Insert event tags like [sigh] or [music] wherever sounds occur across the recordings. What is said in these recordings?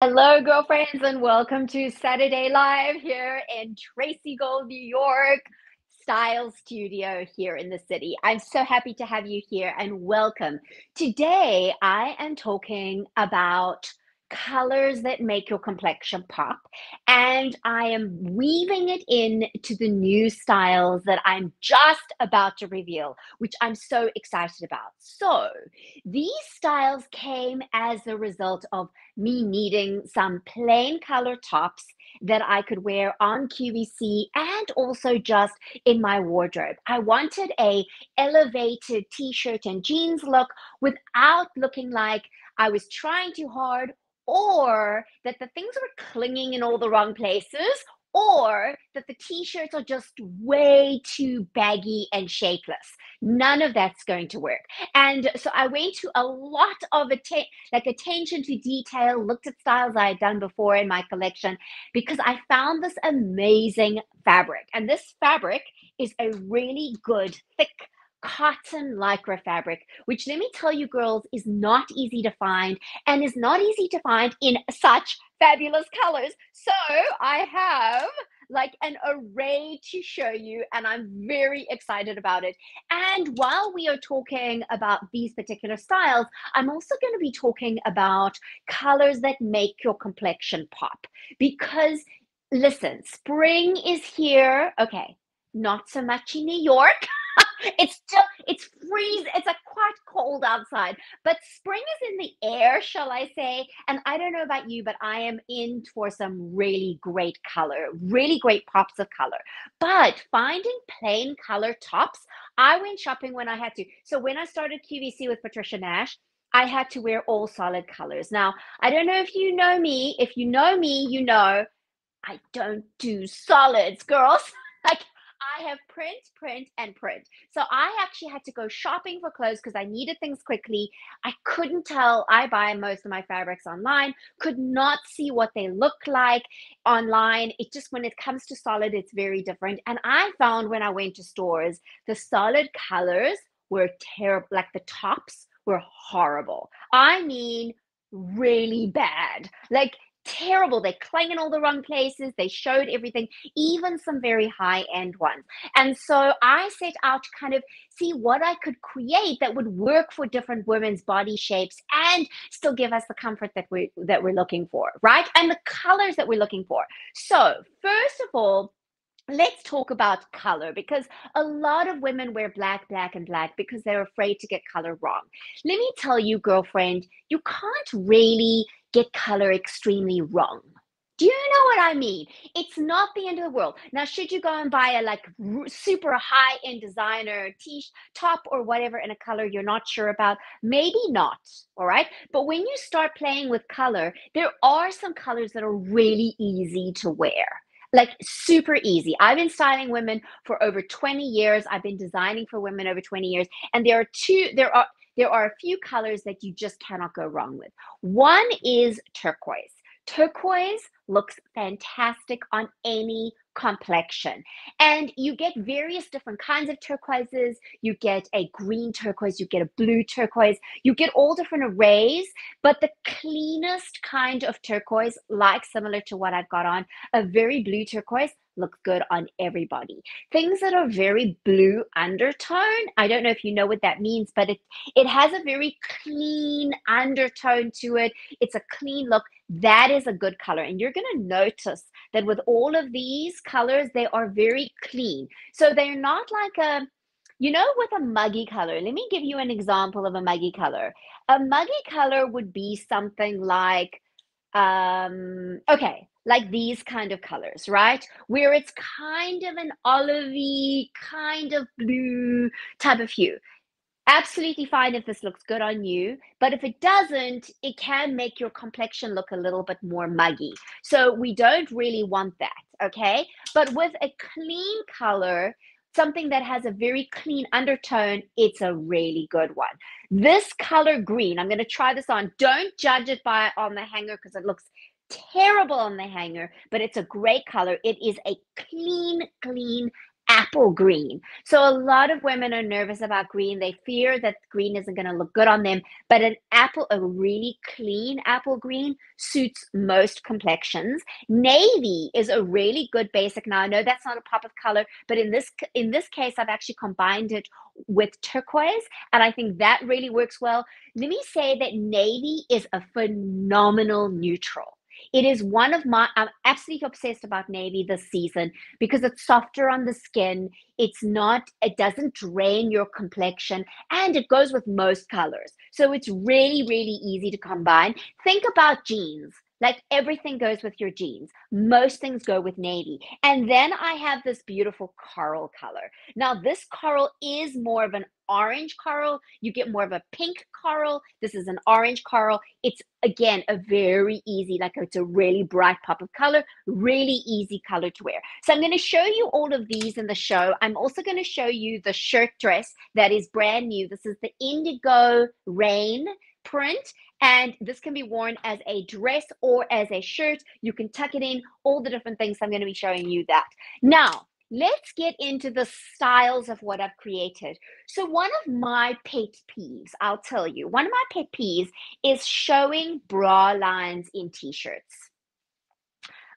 Hello, girlfriends, and welcome to Saturday Live here in Tracy Gold, New York, Style Studio here in the city. I'm so happy to have you here and welcome. Today, I am talking about colors that make your complexion pop. And I am weaving it in to the new styles that I'm just about to reveal, which I'm so excited about. So these styles came as a result of me needing some plain color tops that I could wear on QVC and also just in my wardrobe. I wanted a elevated t-shirt and jeans look without looking like I was trying too hard or that the things are clinging in all the wrong places, or that the t-shirts are just way too baggy and shapeless. None of that's going to work. And so I went to a lot of atten- like attention to detail, looked at styles I had done before in my collection because I found this amazing fabric. And this fabric is a really good thick cotton lycra fabric, which let me tell you, girls, is not easy to find and is not easy to find in such fabulous colors. So I have like an array to show you, and I'm very excited about it. And while we are talking about these particular styles, I'm also going to be talking about colors that make your complexion pop because listen, spring is here. Okay, not so much in New York. [laughs] it's still it's freeze it's a quite cold outside but spring is in the air shall i say and i don't know about you but i am in for some really great color really great pops of color but finding plain color tops i went shopping when i had to so when i started qvc with patricia nash I had to wear all solid colors. Now, I don't know if you know me. If you know me, you know I don't do solids, girls. [laughs] like I have print, print, and print. So I actually had to go shopping for clothes because I needed things quickly. I couldn't tell. I buy most of my fabrics online, could not see what they look like online. It just, when it comes to solid, it's very different. And I found when I went to stores, the solid colors were terrible, like the tops were horrible. I mean, really bad. Like terrible. They clang in all the wrong places. They showed everything, even some very high end ones. And so I set out to kind of see what I could create that would work for different women's body shapes and still give us the comfort that we that we're looking for, right? And the colors that we're looking for. So first of all, let's talk about color because a lot of women wear black, black, and black because they're afraid to get color wrong. Let me tell you, girlfriend, you can't really get color extremely wrong. Do you know what I mean? It's not the end of the world. Now, should you go and buy a like super high end designer t top or whatever in a color you're not sure about? Maybe not. All right. But when you start playing with color, there are some colors that are really easy to wear like super easy. I've been styling women for over 20 years. I've been designing for women over 20 years. And there are two, there are there are a few colors that you just cannot go wrong with. One is turquoise. Turquoise looks fantastic on any complexion. And you get various different kinds of turquoises. You get a green turquoise, you get a blue turquoise, you get all different arrays. But the cleanest kind of turquoise, like similar to what I've got on, a very blue turquoise, looks good on everybody. Things that are very blue undertone, I don't know if you know what that means, but it it has a very clean undertone to it. It's a clean look. That is a good color. And you're going to notice that with all of these colors, they are very clean. So they're not like a you know, with a muggy color, let me give you an example of a muggy color. A muggy color would be something like, um, okay, like these kind of colors, right? Where it's kind of an olivey, kind of blue type of hue. Absolutely fine if this looks good on you, but if it doesn't, it can make your complexion look a little bit more muggy. So we don't really want that, okay? But with a clean color, something that has a very clean undertone, it's a really good one. This color green, I'm going to try this on. Don't judge it by on the hanger because it looks terrible on the hanger, but it's a great color. It is a clean, clean apple green. So a lot of women are nervous about green. They fear that green isn't going to look good on them, but an apple, a really clean apple green suits most complexions. Navy is a really good basic. Now I know that's not a pop of color, but in this in this case I've actually combined it with turquoise and I think that really works well. Let me say that navy is a phenomenal neutral. It is one of my, I'm absolutely obsessed about navy this season because it's softer on the skin. It's not, it doesn't drain your complexion and it goes with most colors. So it's really, really easy to combine. Think about jeans. Like everything goes with your jeans. Most things go with navy. And then I have this beautiful coral color. Now, this coral is more of an orange coral. You get more of a pink coral. This is an orange coral. It's again a very easy, like it's a really bright pop of color, really easy color to wear. So I'm going to show you all of these in the show. I'm also going to show you the shirt dress that is brand new. This is the Indigo Rain print and this can be worn as a dress or as a shirt. You can tuck it in, all the different things. I'm going to be showing you that. Now, let's get into the styles of what I've created. So, one of my pet peeves, I'll tell you, one of my pet peeves is showing bra lines in t shirts.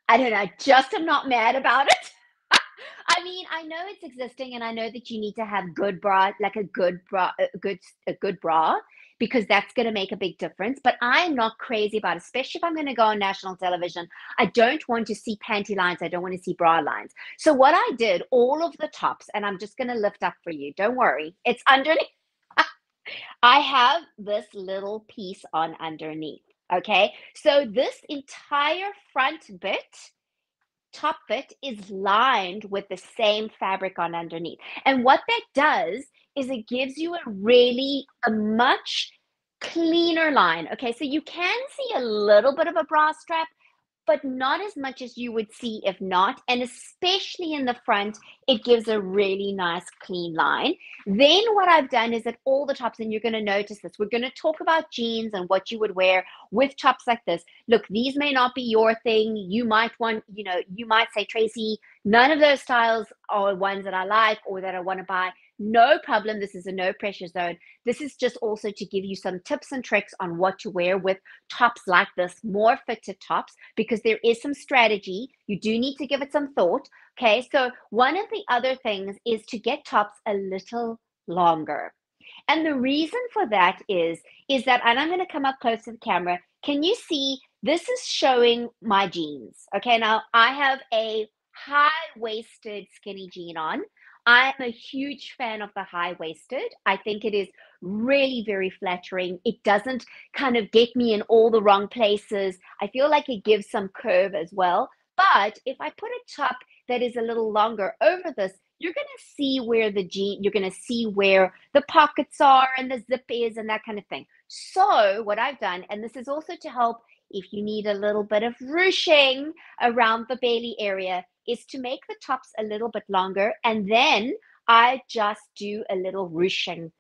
I don't know, just am not mad about it. [laughs] I mean, I know it's existing and I know that you need to have good bra, like a good bra, a good, a good bra because that's going to make a big difference. But I'm not crazy about, especially if I'm going to go on national television. I don't want to see panty lines. I don't want to see bra lines. So what I did, all of the tops, and I'm just going to lift up for you. Don't worry, it's underneath. [laughs] I have this little piece on underneath. Okay, so this entire front bit top bit is lined with the same fabric on underneath. And what that does is it gives you a really a much cleaner line. Okay, so you can see a little bit of a bra strap, but not as much as you would see if not. And especially in the front, it gives a really nice clean line. Then what I've done is at all the tops, and you're going to notice this, we're going to talk about jeans and what you would wear with tops like this. Look, these may not be your thing. You might want, you know, you might say, Tracy, none of those styles are ones that I like or that I want to buy no problem. This is a no pressure zone. This is just also to give you some tips and tricks on what to wear with tops like this, more fitted tops, because there is some strategy. You do need to give it some thought. Okay. So, one of the other things is to get tops a little longer. And the reason for that is, is that, and I'm going to come up close to the camera. Can you see this is showing my jeans? Okay. Now I have a high waisted skinny jean on. I'm a huge fan of the high waisted. I think it is really very flattering. It doesn't kind of get me in all the wrong places. I feel like it gives some curve as well. But if I put a top that is a little longer over this, you're going to see where the jean, you're going to see where the pockets are and the zip is and that kind of thing. So, what I've done, and this is also to help if you need a little bit of ruching around the belly area, is to make the tops a little bit longer and then I just do a little ruching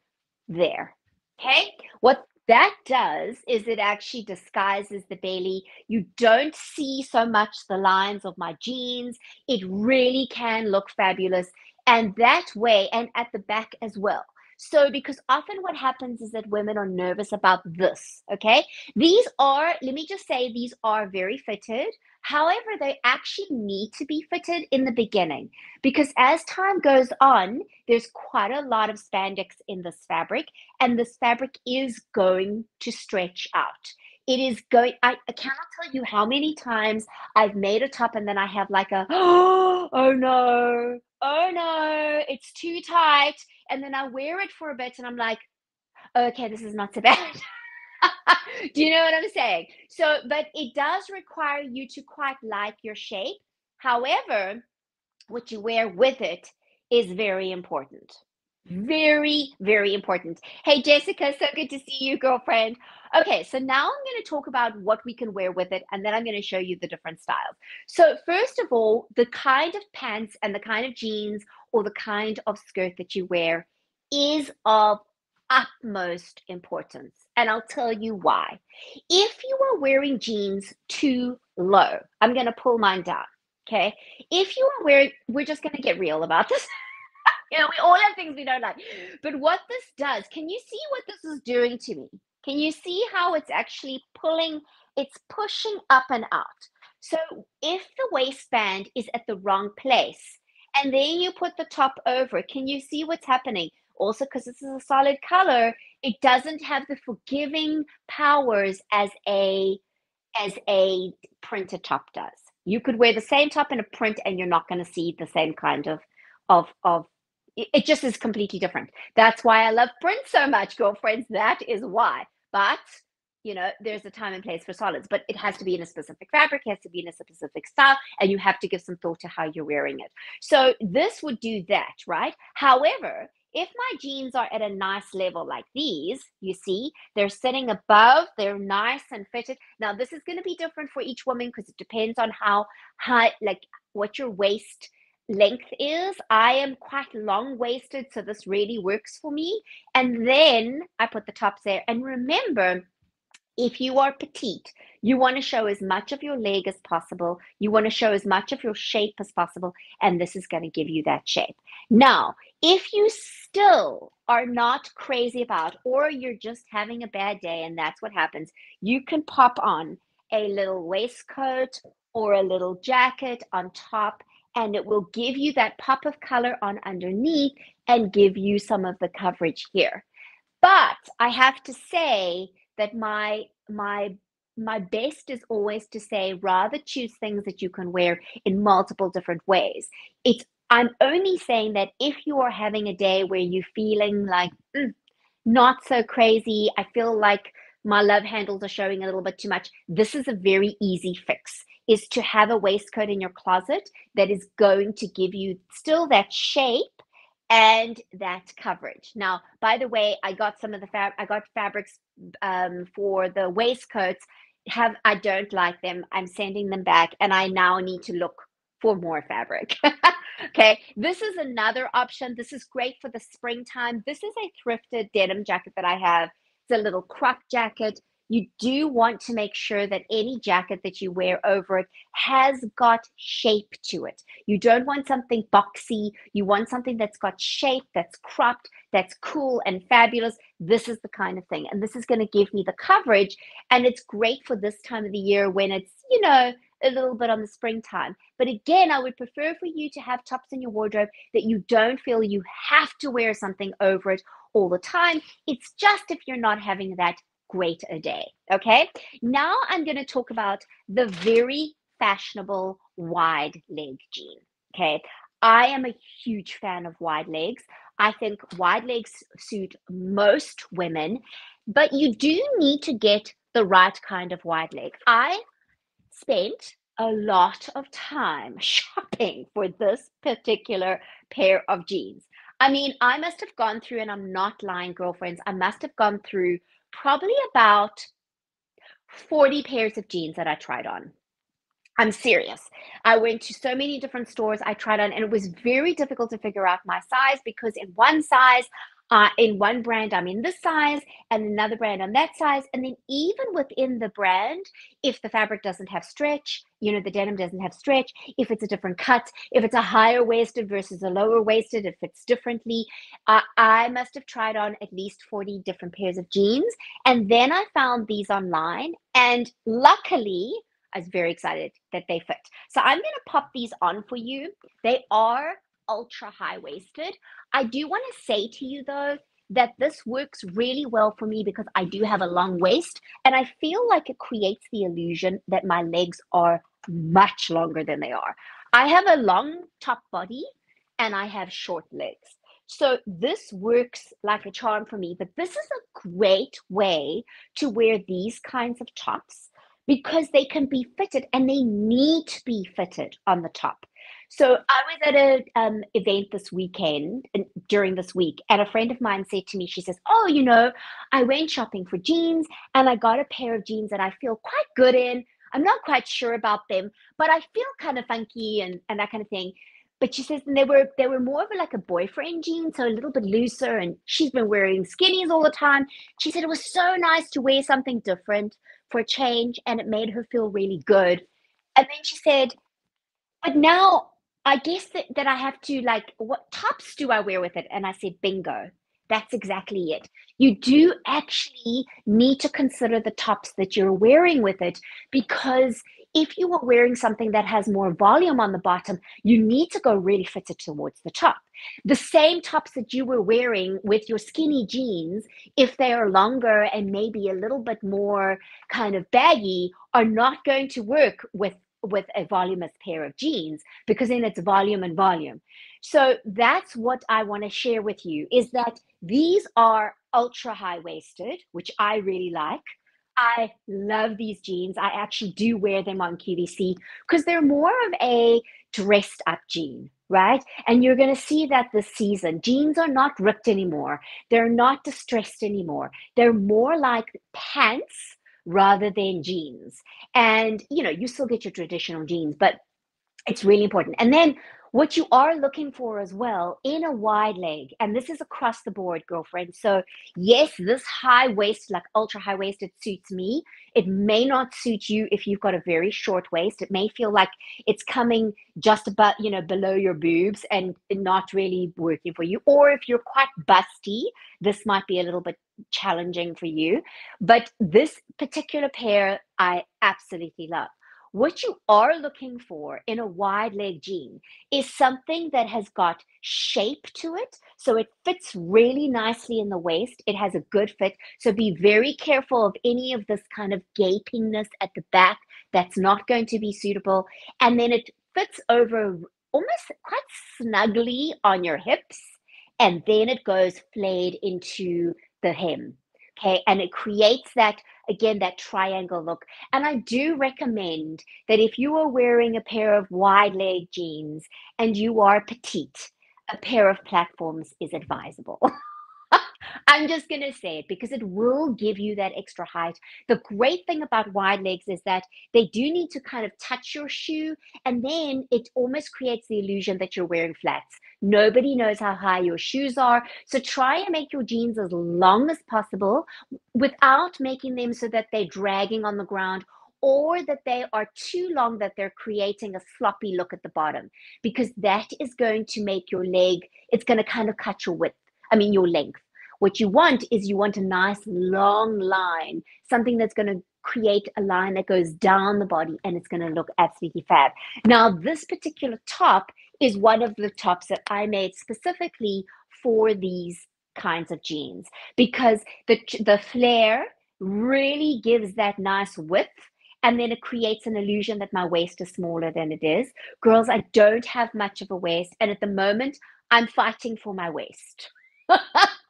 there. Okay, what that does is it actually disguises the belly. You don't see so much the lines of my jeans. It really can look fabulous. And that way, and at the back as well. So, because often what happens is that women are nervous about this, okay? These are, let me just say, these are very fitted. However, they actually need to be fitted in the beginning because as time goes on, there's quite a lot of spandex in this fabric, and this fabric is going to stretch out. It is going, I, I cannot tell you how many times I've made a top and then I have like a, [gasps] oh no, oh no, it's too tight. And then I wear it for a bit and I'm like, okay, this is not so [laughs] bad. Do you know what I'm saying? So, but it does require you to quite like your shape. However, what you wear with it is very important. Very, very important. Hey, Jessica, so good to see you, girlfriend. Okay, so now I'm going to talk about what we can wear with it, and then I'm going to show you the different styles. So, first of all, the kind of pants and the kind of jeans or the kind of skirt that you wear is of utmost importance. And I'll tell you why. If you are wearing jeans too low, I'm going to pull mine down. Okay. If you are wearing, we're just going to get real about this. [laughs] you know, we all have things we don't like. But what this does, can you see what this is doing to me? Can you see how it's actually pulling, it's pushing up and out. So if the waistband is at the wrong place, and then you put the top over, can you see what's happening? Also, because this is a solid color, it doesn't have the forgiving powers as a as a printed top does. You could wear the same top in a print and you're not going to see the same kind of of of it just is completely different. That's why I love print so much, girlfriends. That is why. But you know, there's a time and place for solids, but it has to be in a specific fabric, has to be in a specific style, and you have to give some thought to how you're wearing it. So this would do that, right? However, if my jeans are at a nice level like these, you see, they're sitting above, they're nice and fitted. Now, this is going to be different for each woman because it depends on how high, like what your waist length is. I am quite long waisted, so this really works for me. And then I put the tops there. And remember, if you are petite, you want to show as much of your leg as possible. You want to show as much of your shape as possible. And this is going to give you that shape. Now, if you still are not crazy about, or you're just having a bad day and that's what happens, you can pop on a little waistcoat or a little jacket on top and it will give you that pop of color on underneath and give you some of the coverage here. But I have to say that my my my best is always to say rather choose things that you can wear in multiple different ways. It's I'm only saying that if you are having a day where you're feeling like mm, not so crazy, I feel like my love handles are showing a little bit too much. This is a very easy fix is to have a waistcoat in your closet that is going to give you still that shape and that coverage. Now, by the way, I got some of the fab I got fabrics um, for the waistcoats have I don't like them. I'm sending them back and I now need to look for more fabric. [laughs] okay, this is another option. This is great for the springtime. This is a thrifted denim jacket that I have. It's a little crop jacket you do want to make sure that any jacket that you wear over it has got shape to it. You don't want something boxy. You want something that's got shape, that's cropped, that's cool and fabulous. This is the kind of thing. And this is going to give me the coverage. And it's great for this time of the year when it's, you know, a little bit on the springtime. But again, I would prefer for you to have tops in your wardrobe that you don't feel you have to wear something over it all the time. It's just if you're not having that great a day. Okay. Now I'm going to talk about the very fashionable wide leg jean. Okay. I am a huge fan of wide legs. I think wide legs suit most women, but you do need to get the right kind of wide leg. I spent a lot of time [laughs] shopping for this particular pair of jeans. I mean, I must have gone through, and I'm not lying, girlfriends, I must have gone through probably about 40 pairs of jeans that I tried on. I'm serious. I went to so many different stores I tried on, and it was very difficult to figure out my size because in one size uh, in one brand i'm in this size and another brand on that size and then even within the brand if the fabric doesn't have stretch you know the denim doesn't have stretch if it's a different cut if it's a higher waisted versus a lower waisted it fits differently uh, i must have tried on at least 40 different pairs of jeans and then i found these online and luckily I was very excited that they fit. So I'm going to pop these on for you. They are ultra high waisted. I do want to say to you though that this works really well for me because I do have a long waist and I feel like it creates the illusion that my legs are much longer than they are. I have a long top body and I have short legs. So this works like a charm for me, but this is a great way to wear these kinds of tops because they can be fitted and they need to be fitted on the top. So I was at an um, event this weekend and during this week, and a friend of mine said to me, she says, "Oh, you know, I went shopping for jeans, and I got a pair of jeans that I feel quite good in. I'm not quite sure about them, but I feel kind of funky and and that kind of thing." But she says, and they were they were more of like a boyfriend jean, so a little bit looser, and she's been wearing skinnies all the time. She said it was so nice to wear something different for a change, and it made her feel really good. And then she said, but now I guess that, that I have to like, what tops do I wear with it? And I said, bingo. That's exactly it. You do actually need to consider the tops that you're wearing with it because if you are wearing something that has more volume on the bottom, you need to go really fitted towards the top. The same tops that you were wearing with your skinny jeans, if they are longer and maybe a little bit more kind of baggy, are not going to work with with a voluminous pair of jeans because then it's volume and volume. So that's what I want to share with you is that these are ultra high waisted, which I really like. I love these jeans. I actually do wear them on QVC because they're more of a dressed up jean, right? And you're going to see that this season. Jeans are not ripped anymore. They're not distressed anymore. They're more like pants rather than jeans. And, you know, you still get your traditional jeans, but it's really important. And then what you are looking for as well in a wide leg, and this is across the board, girlfriend. So, yes, this high waist, like ultra high waist, it suits me. It may not suit you if you've got a very short waist. It may feel like it's coming just about, you know, below your boobs and not really working for you. Or if you're quite busty, this might be a little bit challenging for you. But this particular pair, I absolutely love. What you are looking for in a wide leg jean is something that has got shape to it. So it fits really nicely in the waist. It has a good fit. So be very careful of any of this kind of gapingness at the back. That's not going to be suitable. And then it fits over almost quite snugly on your hips. And then it goes flayed into the hem. Okay. And it creates that again that triangle look and i do recommend that if you are wearing a pair of wide leg jeans and you are petite a pair of platforms is advisable [laughs] I'm just going to say it because it will give you that extra height. The great thing about wide legs is that they do need to kind of touch your shoe, and then it almost creates the illusion that you're wearing flats. Nobody knows how high your shoes are. So try and make your jeans as long as possible without making them so that they're dragging on the ground or that they are too long that they're creating a sloppy look at the bottom because that is going to make your leg it's going to kind of cut your width i mean your length what you want is you want a nice long line, something that's going to create a line that goes down the body and it's going to look absolutely fab. Now, this particular top is one of the tops that I made specifically for these kinds of jeans because the the flare really gives that nice width and then it creates an illusion that my waist is smaller than it is. Girls, I don't have much of a waist and at the moment I'm fighting for my waist. [laughs]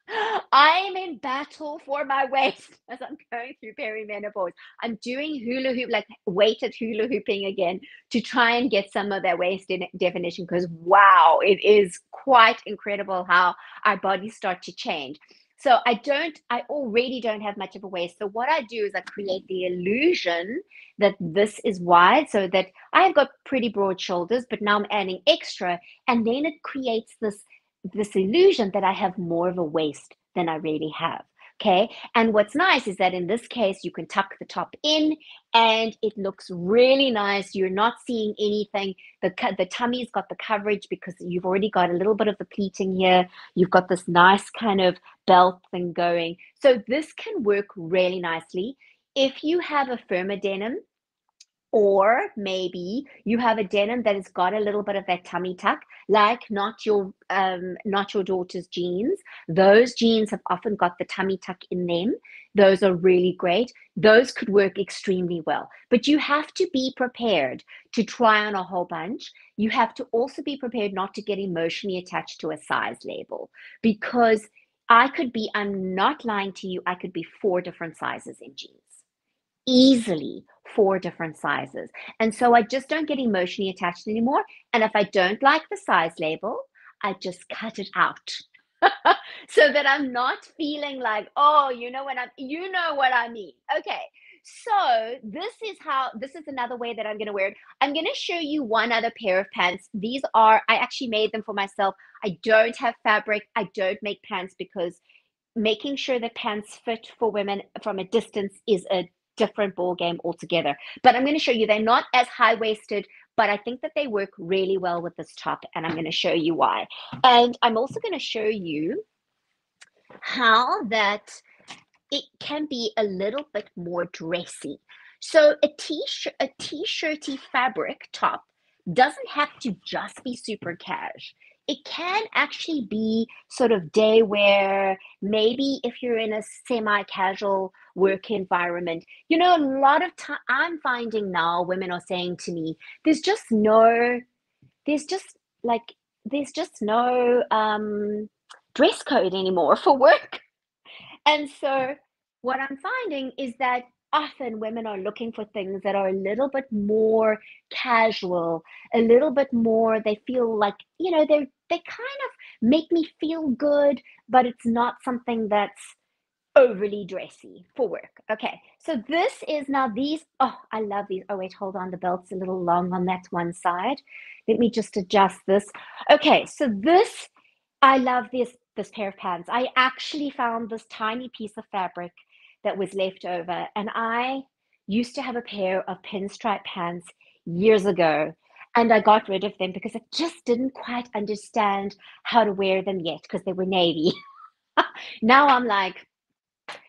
I am in battle for my waist [laughs] as I'm going through perimenopause. I'm doing hula hoop, like weighted hula hooping again to try and get some of that waist in definition because wow, it is quite incredible how our bodies start to change. So I don't, I already don't have much of a waist. So what I do is I create the illusion that this is wide so that I have got pretty broad shoulders, but now I'm adding extra. And then it creates this this illusion that I have more of a waist than I really have. Okay. And what's nice is that in this case, you can tuck the top in and it looks really nice. You're not seeing anything. The, the tummy's got the coverage because you've already got a little bit of the pleating here. You've got this nice kind of belt thing going. So this can work really nicely. If you have a firmer denim, or maybe you have a denim that has got a little bit of that tummy tuck like not your um, not your daughter's jeans. Those jeans have often got the tummy tuck in them. Those are really great. Those could work extremely well. But you have to be prepared to try on a whole bunch. You have to also be prepared not to get emotionally attached to a size label. Because i could be i'm not lying to you i could be four different sizes in jeans easily four different sizes. And so I just don't get emotionally attached anymore. And if I don't like the size label, I just cut it out. [laughs] so that I'm not feeling like, oh, you know what I'm you know what I mean. Okay. So this is how this is another way that I'm gonna wear it. I'm gonna show you one other pair of pants. These are I actually made them for myself. I don't have fabric. I don't make pants because making sure that pants fit for women from a distance is a different ball game altogether. But I'm going to show you they're not as high waisted, but I think that they work really well with this top, and I'm going to show you why. And I'm also going to show you how that it can be a little bit more dressy. So a t-shirt, a t-shirty fabric top doesn't have to just be super cash. It can actually be sort of day wear, maybe if you're in a semi-casual work environment. You know, a lot of time I'm finding now women are saying to me, there's just no, there's just like, there's just no um, dress code anymore for work. And so what I'm finding is that often women are looking for things that are a little bit more casual, a little bit more, they feel like, you know, they they kind of make me feel good, but it's not something that's overly dressy for work. Okay, so this is now these. Oh, I love these. Oh, wait, hold on. The belt's a little long on that one side. Let me just adjust this. Okay, so this, I love this this pair of pants. I actually found this tiny piece of fabric that was left over. And I used to have a pair of pinstripe pants years ago. And I got rid of them because I just didn't quite understand how to wear them yet because they were navy. [laughs] now I'm like,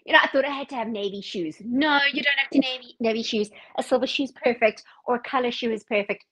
you know, I thought I had to have navy shoes. No, you don't have to navy navy shoes. A silver shoe is perfect, or a color shoe is perfect.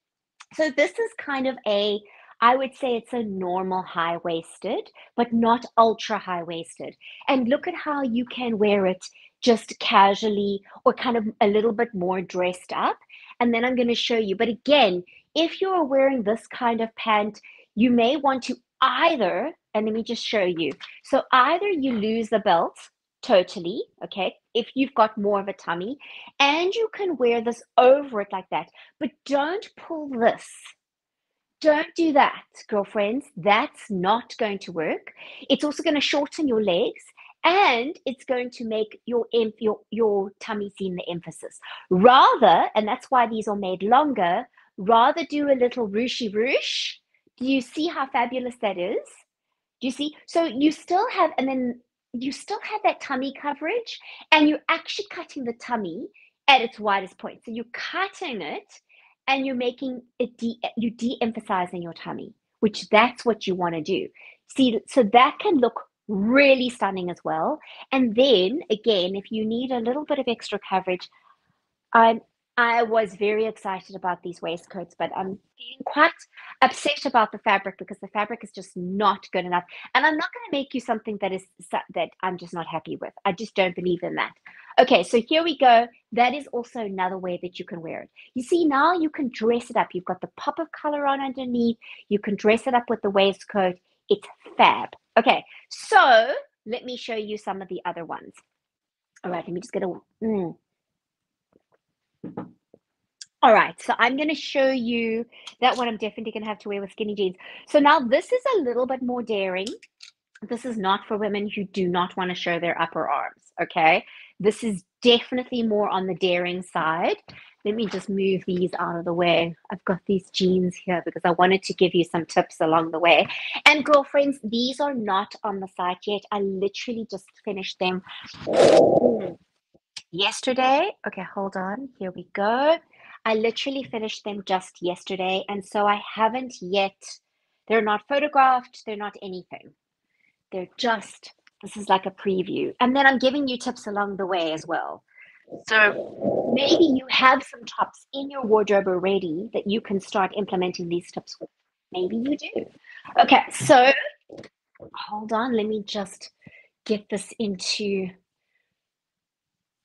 So this is kind of a I would say it's a normal high waisted, but not ultra high waisted. And look at how you can wear it just casually or kind of a little bit more dressed up. And then I'm going to show you. But again, if you're wearing this kind of pant, you may want to either, and let me just show you. So either you lose the belt totally, okay, if you've got more of a tummy, and you can wear this over it like that, but don't pull this. Don't do that, girlfriends. That's not going to work. It's also going to shorten your legs and it's going to make your your your tummy seem the emphasis rather and that's why these are made longer rather do a little ruchy ruche do you see how fabulous that is do you see so you still have and then you still have that tummy coverage and you're actually cutting the tummy at its widest point so you're cutting it and you're making it de- you de-emphasizing your tummy which that's what you want to do see so that can look really stunning as well. And then again, if you need a little bit of extra coverage, I'm I was very excited about these waistcoats, but I'm feeling quite upset about the fabric because the fabric is just not good enough. And I'm not going to make you something that is that I'm just not happy with. I just don't believe in that. Okay, so here we go. That is also another way that you can wear it. You see, now you can dress it up. You've got the pop of color on underneath. You can dress it up with the waistcoat. It's fab. Okay, so let me show you some of the other ones. All right, let me just get a. Mm. All right, so I'm going to show you that one I'm definitely going to have to wear with skinny jeans. So now this is a little bit more daring. This is not for women who do not want to show their upper arms, okay? This is definitely more on the daring side. Let me just move these out of the way. I've got these jeans here because I wanted to give you some tips along the way. And girlfriends, these are not on the site yet. I literally just finished them yesterday. Okay, hold on. Here we go. I literally finished them just yesterday. And so I haven't yet, they're not photographed, they're not anything. They're just, this is like a preview. And then I'm giving you tips along the way as well. So maybe you have some tops in your wardrobe already that you can start implementing these tips with. Maybe you do. Okay, so hold on. Let me just get this into.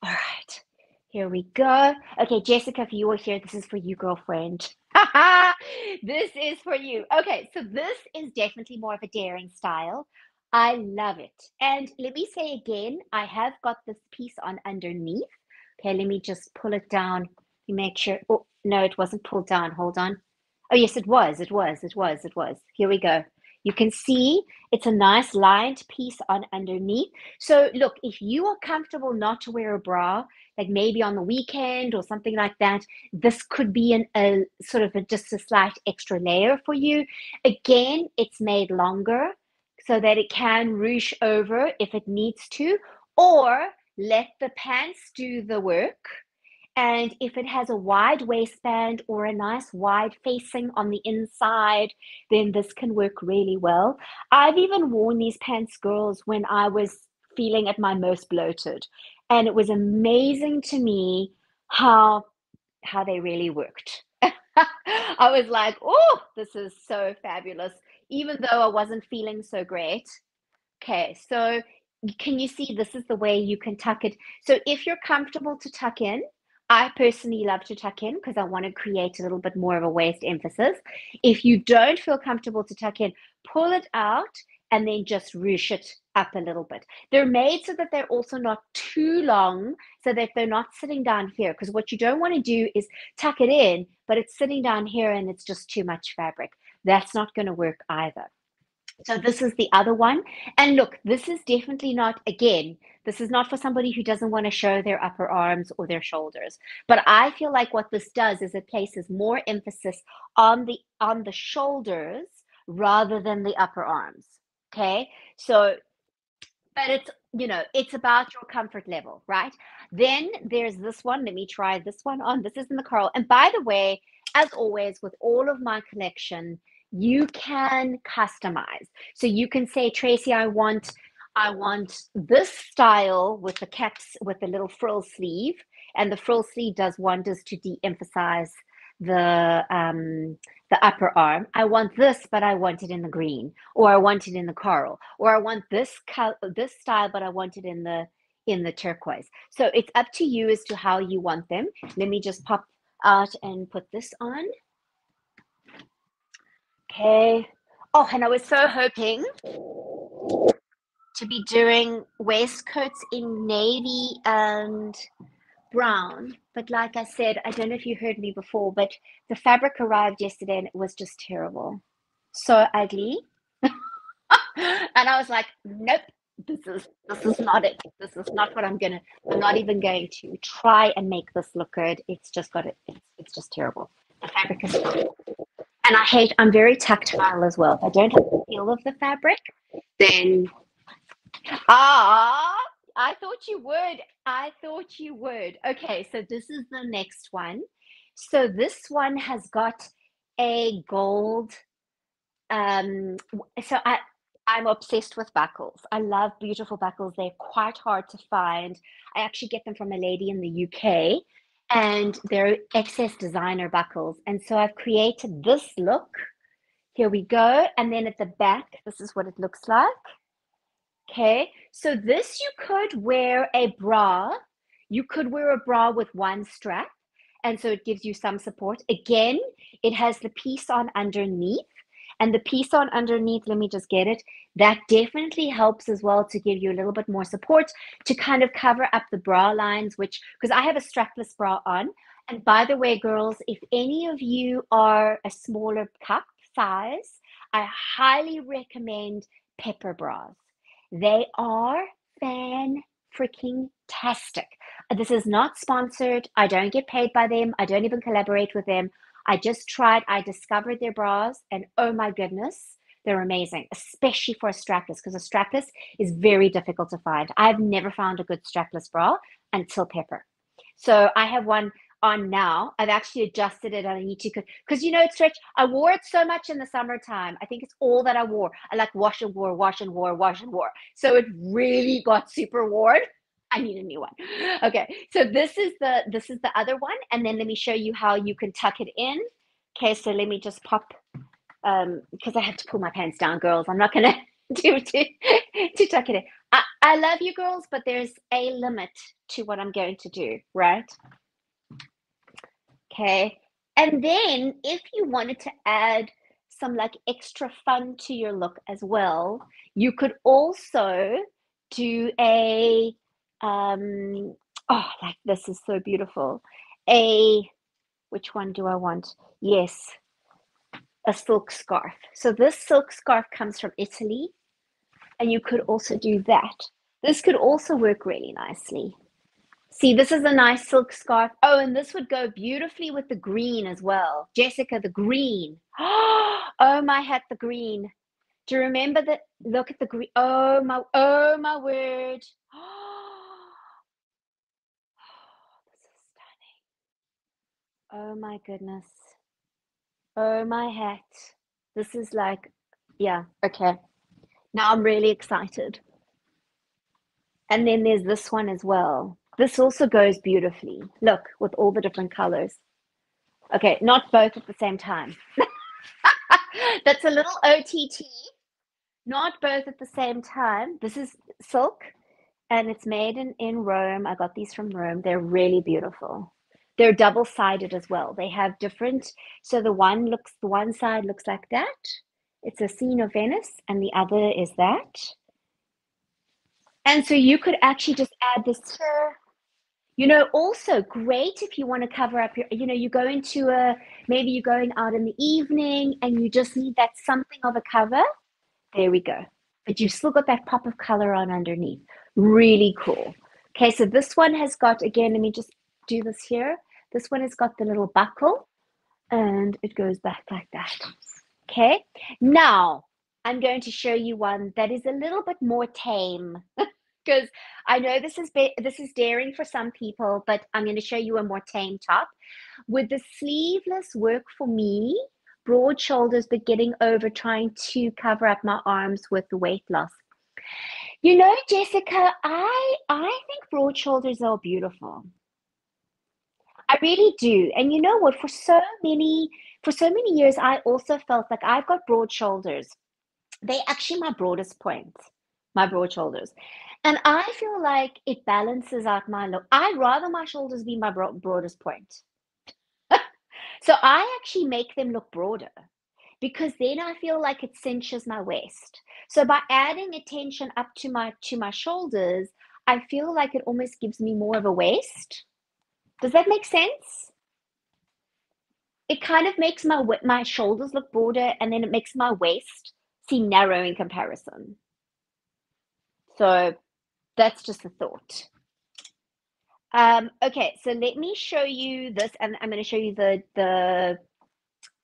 All right, here we go. Okay, Jessica, if you are here, this is for you, girlfriend. [laughs] this is for you. Okay, so this is definitely more of a daring style. I love it. And let me say again, I have got this piece on underneath. Okay, let me just pull it down. You make sure. Oh, no, it wasn't pulled down. Hold on. Oh, yes, it was. It was. It was. It was. Here we go. You can see it's a nice lined piece on underneath. So look, if you are comfortable not to wear a bra, like maybe on the weekend or something like that, this could be an, a sort of a, just a slight extra layer for you. Again, it's made longer so that it can ruche over if it needs to, or let the pants do the work And if it has a wide waistband or a nice wide facing on the inside, then this can work really well. I've even worn these pants, girls, when I was feeling at my most bloated. And it was amazing to me how how they really worked. [laughs] I was like, oh, this is so fabulous, even though I wasn't feeling so great. Okay, so can you see this is the way you can tuck it? So if you're comfortable to tuck in, I personally love to tuck in because I want to create a little bit more of a waist emphasis. If you don't feel comfortable to tuck in, pull it out and then just ruche it up a little bit. They're made so that they're also not too long, so that they're not sitting down here. Because what you don't want to do is tuck it in, but it's sitting down here and it's just too much fabric. That's not going to work either. So this is the other one. And look, this is definitely not, again, this is not for somebody who doesn't want to show their upper arms or their shoulders. But I feel like what this does is it places more emphasis on the on the shoulders rather than the upper arms. Okay. So but it's you know it's about your comfort level right then there's this one let me try this one on this is in the coral and by the way as always with all of my collection you can customize so you can say tracy i want i want this style with the caps with the little frill sleeve and the frill sleeve does wonders to de-emphasize the um the upper arm. I want this, but I want it in the green, or I want it in the coral, or I want this color, this style, but I want it in the in the turquoise. So it's up to you as to how you want them. Let me just pop out and put this on. Okay. Oh, and I was so hoping to be doing waistcoats in navy and brown. But like I said, I don't know if you heard me before, but the fabric arrived yesterday and it was just terrible. So ugly. [laughs] and I was like, nope, this is this is not it. This is not what I'm gonna I'm not even going to try and make this look good. It's just got it, it's, it's just terrible. The fabric is and I hate I'm very tactile as well. If I don't have the feel of the fabric, then ah I thought you would. I thought you would. Okay, so this is the next one. So this one has got a gold. Um, so I I'm obsessed with buckles. I love beautiful buckles. They're quite hard to find. I actually get them from a lady in the UK, and they're excess designer buckles. And so I've created this look. Here we go. And then at the back, this is what it looks like. Okay, so this you could wear a bra. You could wear a bra with one strap, and so it gives you some support. Again, it has the piece on underneath, and the piece on underneath, let me just get it. That definitely helps as well to give you a little bit more support to kind of cover up the bra lines, which, because I have a strapless bra on. And by the way, girls, if any of you are a smaller cup size, I highly recommend pepper bras they are fan freaking tastic. This is not sponsored. I don't get paid by them. I don't even collaborate with them. I just tried, I discovered their bras, and oh my goodness, they're amazing, especially for a strapless, because a strapless is very difficult to find. I've never found a good strapless bra until Pepper. So I have one on now. I've actually adjusted it and I need to because you know it's stretch. I wore it so much in the summertime. I think it's all that I wore. I like wash and wore, wash and wore, wash and wore. So it really got super worn. I need a new one. Okay, so this is the this is the other one, and then let me show you how you can tuck it in. Okay, so let me just pop um because I have to pull my pants down, girls. I'm not gonna [laughs] do to to tuck it in. I, I love you girls, but there's a limit to what I'm going to do, right? Okay. And then if you wanted to add some like extra fun to your look as well, you could also do a um oh like this is so beautiful. A which one do I want? Yes, a silk scarf. So this silk scarf comes from Italy, and you could also do that. This could also work really nicely. See, this is a nice silk scarf. Oh, and this would go beautifully with the green as well. Jessica, the green. [gasps] Oh, my hat, the green. Do you remember that? Look at the green. Oh, my, oh, my word. Oh, this is stunning. Oh my goodness. Oh my hat. This is like, yeah, okay. Now I'm really excited. And then there's this one as well. This also goes beautifully. Look, with all the different colors. Okay, not both at the same time. [laughs] That's a little OTT. Not both at the same time. This is silk and it's made in, in Rome. I got these from Rome. They're really beautiful. They're double sided as well. They have different, so the one looks, the one side looks like that. It's a scene of Venice, and the other is that. And so you could actually just add this here. You know, also great if you want to cover up your, you know, you go into a, maybe you're going out in the evening and you just need that something of a cover. There we go. But you've still got that pop of color on underneath. Really cool. Okay, so this one has got, again, let me just do this here. This one has got the little buckle and it goes back like that. Okay, now I'm going to show you one that is a little bit more tame [laughs] because I know this is this is daring for some people, but I'm going to show you a more tame top with the sleeveless work for me, broad shoulders, but getting over trying to cover up my arms with the weight loss. You know, Jessica, I I think broad shoulders are beautiful. I really do. And you know what? For so many, for so many years, I also felt like I've got broad shoulders. They're actually my broadest point, my broad shoulders. And I feel like it balances out my look. I'd rather my shoulders be my bro- broadest point. [laughs] so I actually make them look broader because then I feel like it cinches my waist. So by adding attention up to my to my shoulders, I feel like it almost gives me more of a waist does that make sense? It kind of makes my my shoulders look broader, and then it makes my waist seem narrow in comparison. So that's just a thought. Um, okay, so let me show you this, and I'm going to show you the the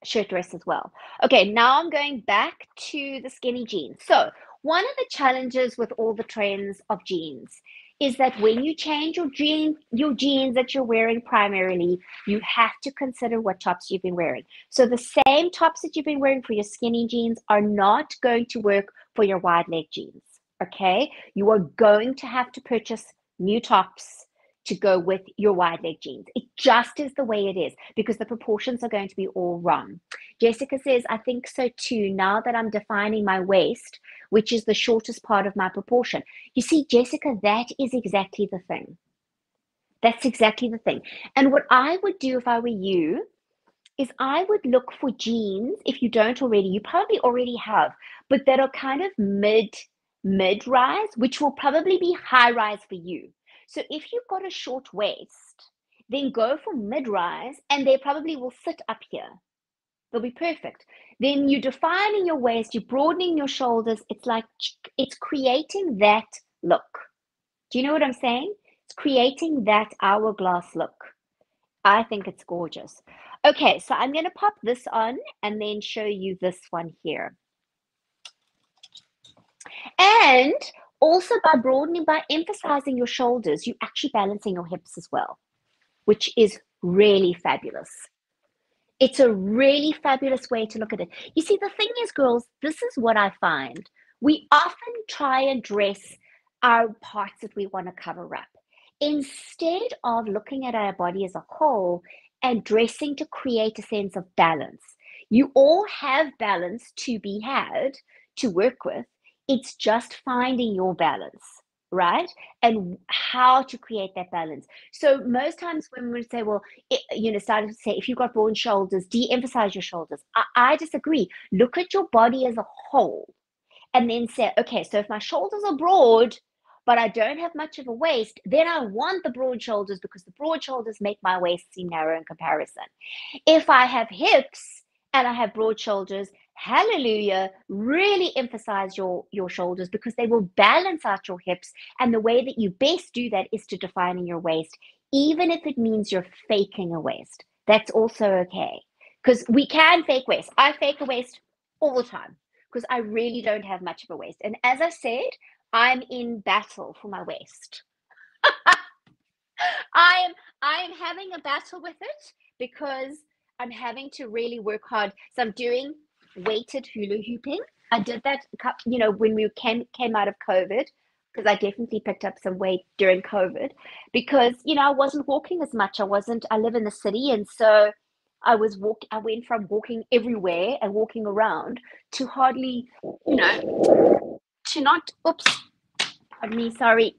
shirt dress as well. Okay, now I'm going back to the skinny jeans. So one of the challenges with all the trends of jeans is that when you change your jean your jeans that you're wearing primarily, you have to consider what tops you've been wearing. So the same tops that you've been wearing for your skinny jeans are not going to work for your wide leg jeans. Okay, you are going to have to purchase new tops to go with your wide leg jeans. It just is the way it is because the proportions are going to be all wrong. Jessica says, I think so too. Now that I'm defining my waist, which is the shortest part of my proportion. You see, Jessica, that is exactly the thing. That's exactly the thing. And what I would do if I were you is I would look for jeans, if you don't already, you probably already have, but that are kind of mid mid rise, which will probably be high rise for you. So if you've got a short waist, then go for mid rise and they probably will sit up here. They'll be perfect. Then you're defining your waist, you're broadening your shoulders. It's like it's creating that look. Do you know what I'm saying? It's creating that hourglass look. I think it's gorgeous. Okay, so I'm going to pop this on and then show you this one here. And also by broadening, by emphasizing your shoulders, you're actually balancing your hips as well, which is really fabulous. It's a really fabulous way to look at it. You see, the thing is, girls, this is what I find. We often try and dress our parts that we want to cover up instead of looking at our body as a whole and dressing to create a sense of balance. You all have balance to be had to work with. It's just finding your balance right? And how to create that balance. So most times when we say, well, it, you know, starting to say, if you've got broad shoulders, de-emphasize your shoulders. I, I disagree. Look at your body as a whole and then say, okay, so if my shoulders are broad, but I don't have much of a waist, then I want the broad shoulders because the broad shoulders make my waist seem narrow in comparison. If I have hips and I have broad shoulders, hallelujah. Really emphasize your your shoulders because they will balance out your hips. And the way that you best do that is to defining your waist even if it means you're faking a waist. That's also okay. Because we can fake waist. I fake a waist all the time because i really don't have much of a waist. And as i said i'm in battle for my waist. [laughs] I am i am having a battle with it because I'm having to really work hard. So I'm doing weighted hula hooping. I did that, you know, when we came came out of COVID, because I definitely picked up some weight during COVID, because you know I wasn't walking as much. I wasn't. I live in the city, and so I was walk. I went from walking everywhere and walking around to hardly, you know, to not. Oops, pardon me. Sorry.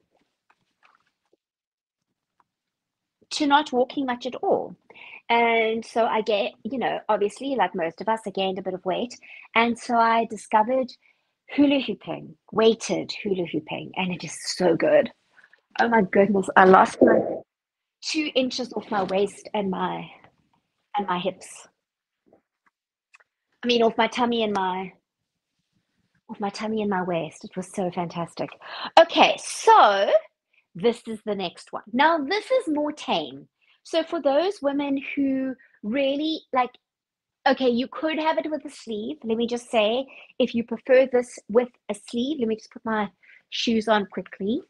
To not walking much at all. And so I get, you know, obviously, like most of us, I gained a bit of weight. And so I discovered hula hooping, weighted hula hooping, and it is so good. Oh my goodness, I lost my two inches off my waist and my and my hips. I mean, off my tummy and my off my tummy and my waist. It was so fantastic. Okay, so this is the next one. Now, this is more tame. So for those women who really like okay, you could have it with a sleeve. Let me just say, if you prefer this with a sleeve, let me just put my shoes on quickly.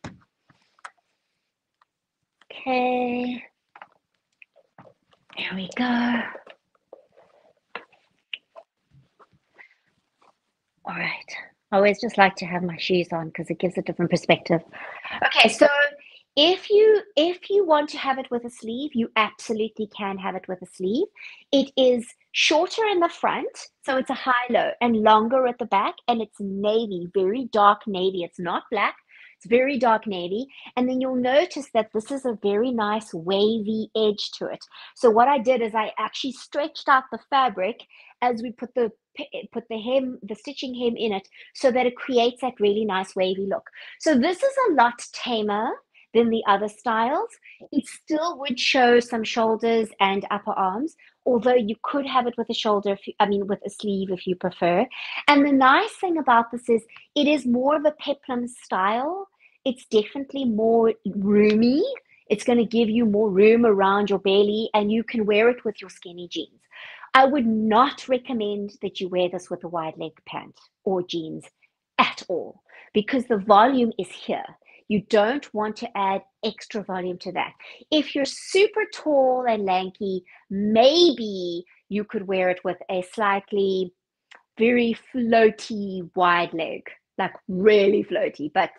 Okay. There we go. All right. I always just like to have my shoes on because it gives a different perspective. Okay, so if you if you want to have it with a sleeve, you absolutely can have it with a sleeve. It is shorter in the front, so it's a high low, and longer at the back, and it's navy, very dark navy. It's not black, it's very dark navy. And then you'll notice that this is a very nice wavy edge to it. So what I did is I actually stretched out the fabric as we put the put the hem, the stitching hem in it so that it creates that really nice wavy look. So this is a lot tamer than the other styles. It still would show some shoulders and upper arms, although you could have it with a shoulder, you, I mean, with a sleeve if you prefer. And the nice thing about this is it is more of a peplum style. It's definitely more roomy. It's going to give you more room around your belly and you can wear it with your skinny jeans. I would not recommend that you wear this with a wide leg pant or jeans at all because the volume is here. You don't want to add extra volume to that. If you're super tall and lanky, maybe you could wear it with a slightly very floaty wide leg, like really floaty, but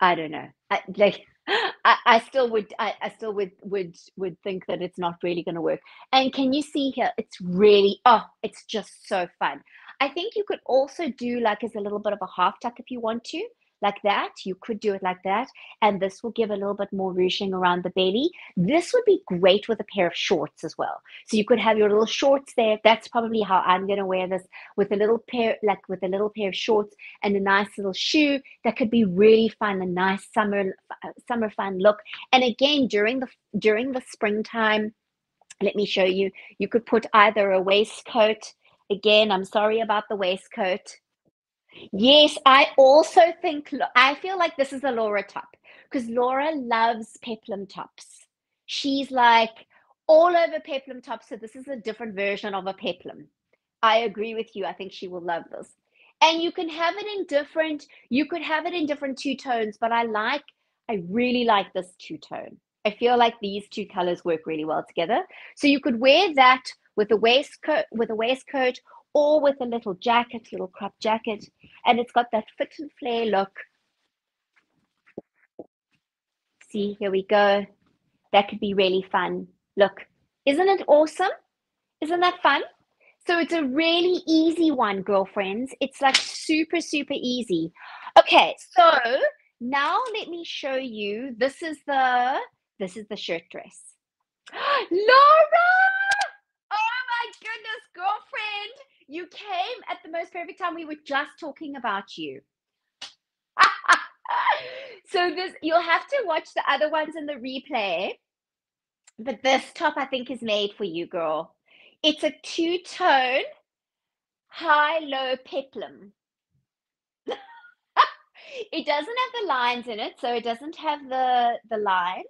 I don't know. I, like [laughs] I, I still would I, I still would would would think that it's not really going to work. And can you see here? It's really oh, it's just so fun. I think you could also do like as a little bit of a half tuck if you want to like that. You could do it like that. And this will give a little bit more ruching around the belly. This would be great with a pair of shorts as well. So you could have your little shorts there. That's probably how I'm going to wear this with a little pair, like with a little pair of shorts and a nice little shoe. That could be really fun, a nice summer, uh, summer fun look. And again, during the, during the springtime, let me show you, you could put either a waistcoat, again, I'm sorry about the waistcoat, Yes, I also think I feel like this is a Laura top because Laura loves peplum tops. She's like all over peplum tops, so this is a different version of a peplum. I agree with you. I think she will love this. And you can have it in different, you could have it in different two tones, but I like, I really like this two tone. I feel like these two colors work really well together. So you could wear that with a waistcoat, with a waistcoat, or with a little jacket, little crop jacket, and it's got that fit and flare look. See, here we go. That could be really fun. Look, isn't it awesome? Isn't that fun? So it's a really easy one, girlfriends. It's like super, super easy. Okay, so now let me show you. This is the this is the shirt dress. [gasps] Laura! Oh my goodness, girlfriend! You came at the most perfect time. We were just talking about you. [laughs] so this you'll have to watch the other ones in the replay. But this top I think is made for you, girl. It's a two-tone high-low peplum. [laughs] it doesn't have the lines in it, so it doesn't have the the lines.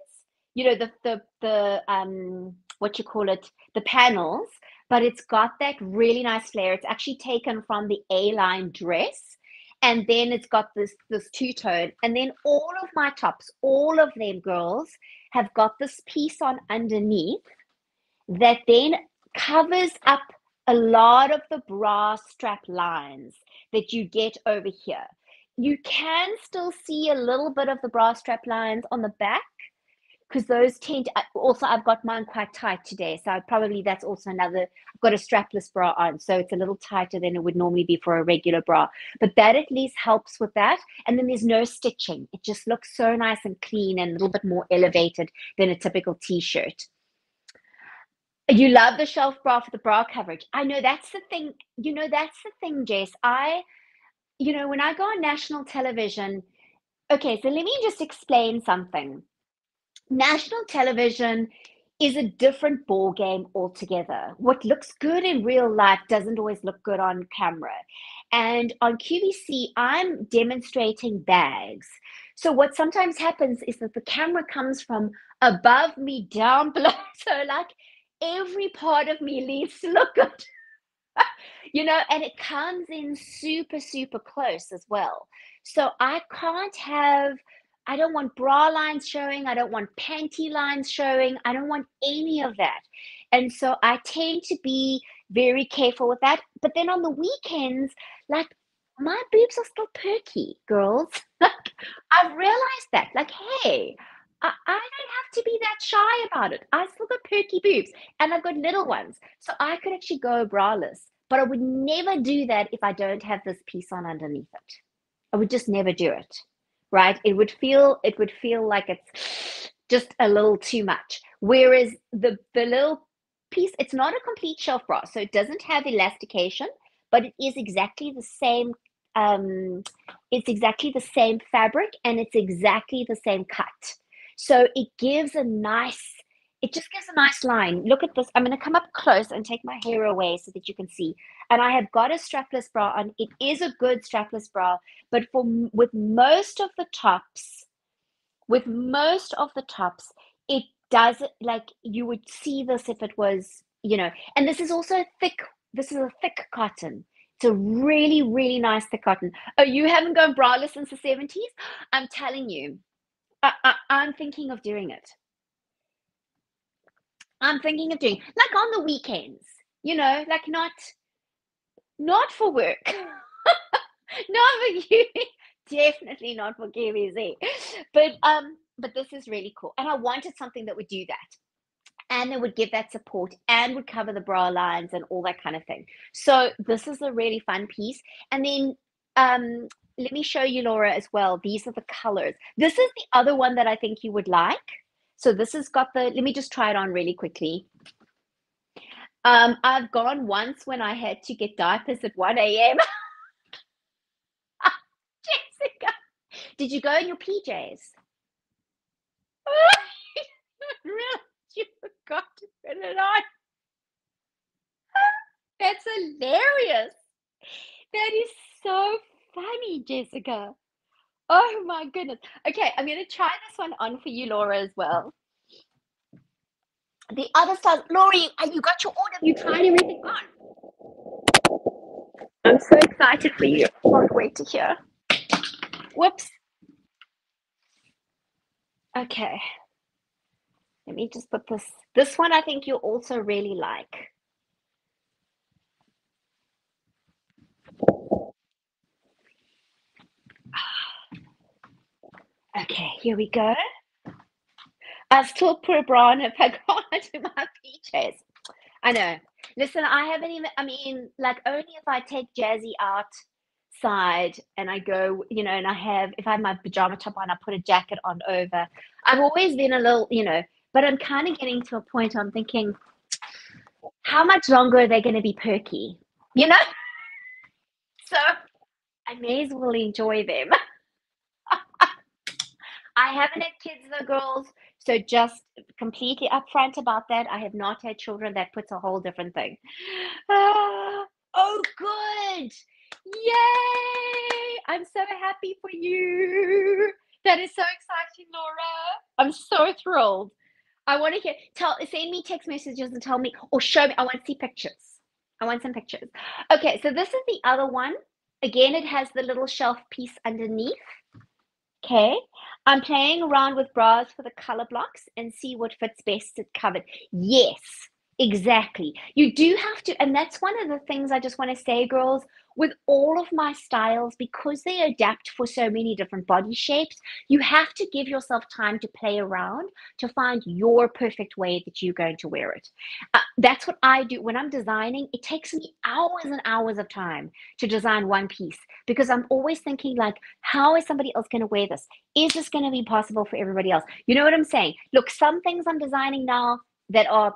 You know the the the um what you call it the panels but it's got that really nice flare. It's actually taken from the A-line dress. And then it's got this this two-tone. And then all of my tops, all of them girls, have got this piece on underneath. that then covers up a lot of the bra strap lines that you get over here. You can still see a little bit of the bra strap lines on the back because those tend also I've got mine quite tight today. So probably that's also another, I've got a strapless bra on. So it's a little tighter than it would normally be for a regular bra. But that at least helps with that. And then there's no stitching. It just looks so nice and clean and a little bit more elevated than a typical t-shirt. You love the shelf bra for the bra coverage. I know that's the thing. You know, that's the thing, Jess. I, you know, when I go on national television, okay, so let me just explain something. National television is a different ball game altogether. What looks good in real life doesn't always look good on camera. And on QVC, I'm demonstrating bags. So what sometimes happens is that the camera comes from above me down [laughs] below. So like every part of me needs to look good. [laughs] you know, and it comes in super, super close as well. So I can't have, I don't want bra lines showing. I don't want panty lines showing. I don't want any of that. And so I tend to be very careful with that. But then on the weekends, like my boobs are still perky, girls. [laughs] like I've realized that. Like, hey, I, I don't have to be that shy about it. I still got perky boobs and I've got little ones. So I could actually go braless, but I would never do that if I don't have this piece on underneath it. I would just never do it. Right? It would feel it would feel like it's just a little too much. Whereas the the little piece, it's not a complete shelf bra, so it doesn't have elastication, but it is exactly the same um, it's exactly the same fabric and it's exactly the same cut. So it gives a nice, it just gives a nice line. Look at this. I'm going to come up close and take my hair away so that you can see. And I have got a strapless bra on. It is a good strapless bra, but for with most of the tops, with most of the tops, it does like you would see this if it was, you know, and this is also thick. This is a thick cotton. It's a really, really nice thick cotton. Oh, you haven't gone braless since the 70s? I'm telling you, I, I, I'm thinking of doing it. I'm thinking of doing like on the weekends, you know, like not not for work. [laughs] not for [laughs] you. Definitely not for QVC. But um, but this is really cool. And I wanted something that would do that. And it would give that support and would cover the bra lines and all that kind of thing. So this is a really fun piece. And then um let me show you, Laura, as well. These are the colors. This is the other one that I think you would like. So this has got the, let me just try it on really quickly. Um, I've gone once when I had to get diapers at 1 a.m. [laughs] Jessica, did you go in your PJs? [laughs] you forgot to put it on. That's hilarious. That is so funny, Jessica. Oh my goodness. Okay, I'm going to try this one on for you, Laura, as well. The other side, Laura, you, uh, you got your order. You tried everything on. I'm so excited for you. Can't wait to hear. Whoops. Okay. Let me just put this. This one I think you'll also really like. Okay, here we go. I [laughs] still put a bra on if I into my PJs. I know. Listen, I haven't even, I mean, like only if I take Jazzy outside and I go, you know, and I have, if I have my pajama top on, I put a jacket on over. I've always been a little, you know, but I'm kind of getting to a point I'm thinking, how much longer are they going to be perky? You know? [laughs] So I may as well enjoy them. [laughs] I haven't had kids though, girls. So just completely upfront about that. I have not had children. That puts a whole different thing. Ah, [sighs] oh, good. Yay. I'm so happy for you. That is so exciting, Laura. I'm so thrilled. I want to hear, tell, send me text messages and tell me, or show me. I want to see pictures. I want some pictures. Okay, so this is the other one. Again, it has the little shelf piece underneath. Okay, I'm playing around with bras for the color blocks and see what fits best to covered. Yes, Exactly. You do have to, and that's one of the things I just want to say, girls, with all of my styles, because they adapt for so many different body shapes, you have to give yourself time to play around to find your perfect way that you're going to wear it. Uh, that's what I do when I'm designing. It takes me hours and hours of time to design one piece because I'm always thinking, like, how is somebody else going to wear this? Is this going to be possible for everybody else? You know what I'm saying? Look, some things I'm designing now that are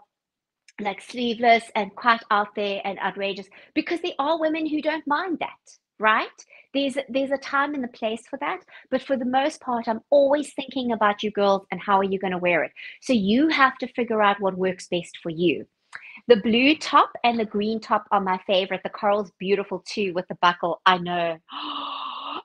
like sleeveless and quite out there and outrageous because there are women who don't mind that right? There's there's a time and a place for that but for the most part i'm always thinking about you girls and how are you going to wear it. So you have to figure out what works best for you. The blue top and the green top are my favorite. The coral's beautiful too with the buckle. I know. [gasps]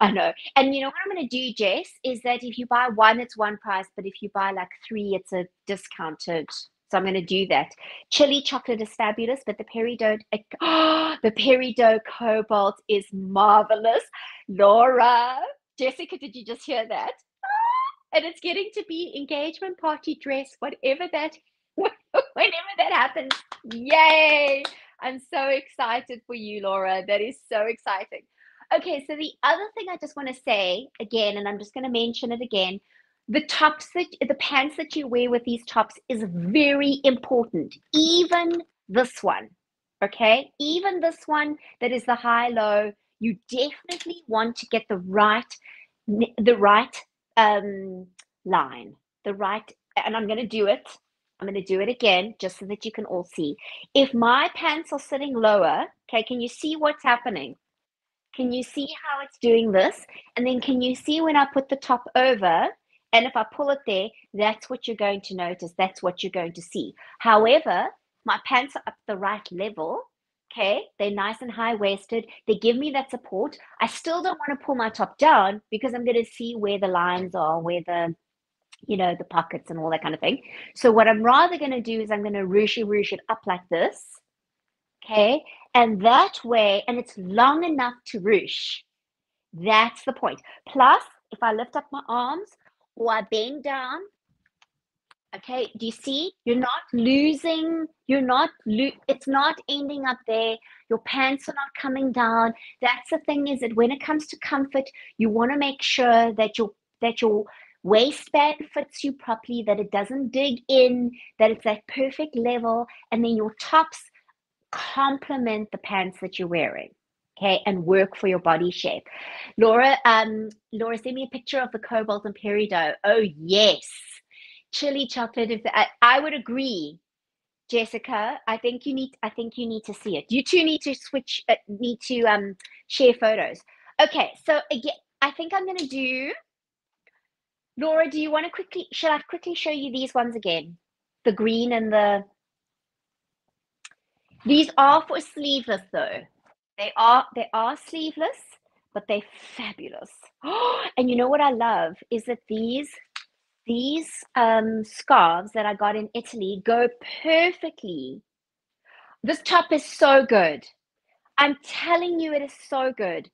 I know. And you know what I'm going to do, Jess, is that if you buy one, it's one price, but if you buy like three, it's a discounted so I'm going to do that. Chili chocolate is fabulous, but the peridot, oh, [gasps] the peridot cobalt is marvelous. Laura, Jessica, did you just hear that? [gasps] And it's getting to be engagement party dress, whatever that, [laughs] whenever that happens. Yay! I'm so excited for you, Laura. That is so exciting. Okay, so the other thing I just want to say again, and I'm just going to mention it again the tops that the pants that you wear with these tops is very important. Even this one okay? Even this one that is the high low you definitely want to get the right the right um line the right and i'm going to do it. I'm going to do it again just so that you can all see. If my pants are sitting lower okay can you see what's happening? Can you see how it's doing this? And then can you see when i put the top over and if I pull it there, that's what you're going to notice. That's what you're going to see. However, my pants are up the right level. Okay, they're nice and high waisted. They give me that support. I still don't want to pull my top down because I'm going to see where the lines are, where the you know, the pockets and all that kind of thing. So what I'm rather going to do is I'm going to ruche ruche it up like this. Okay. And that way, and it's long enough to ruche. That's the point. Plus, if I lift up my arms, or I bend down. Okay, do you see? You're not losing, you're not, lo- it's not ending up there. Your pants are not coming down. That's the thing is that when it comes to comfort, you want to make sure that your, that your waistband fits you properly, that it doesn't dig in, that it's that perfect level, and then your tops complement the pants that you're wearing okay, and work for your body shape. Laura, um, Laura, send me a picture of the cobalt and peridot. Oh yes, chili chocolate. If I, I would agree, Jessica. I think you need. I think you need to see it. You two need to switch. Uh, need to um share photos. Okay, so again, I think I'm going to do. Laura, do you want to quickly? Should I quickly show you these ones again? The green and the. These are for sleeveless though. They are they are sleeveless, but they're fabulous. [gasps] and you know what I love is that these these um, scarves that I got in Italy go perfectly. This top is so good. I'm telling you, it is so good.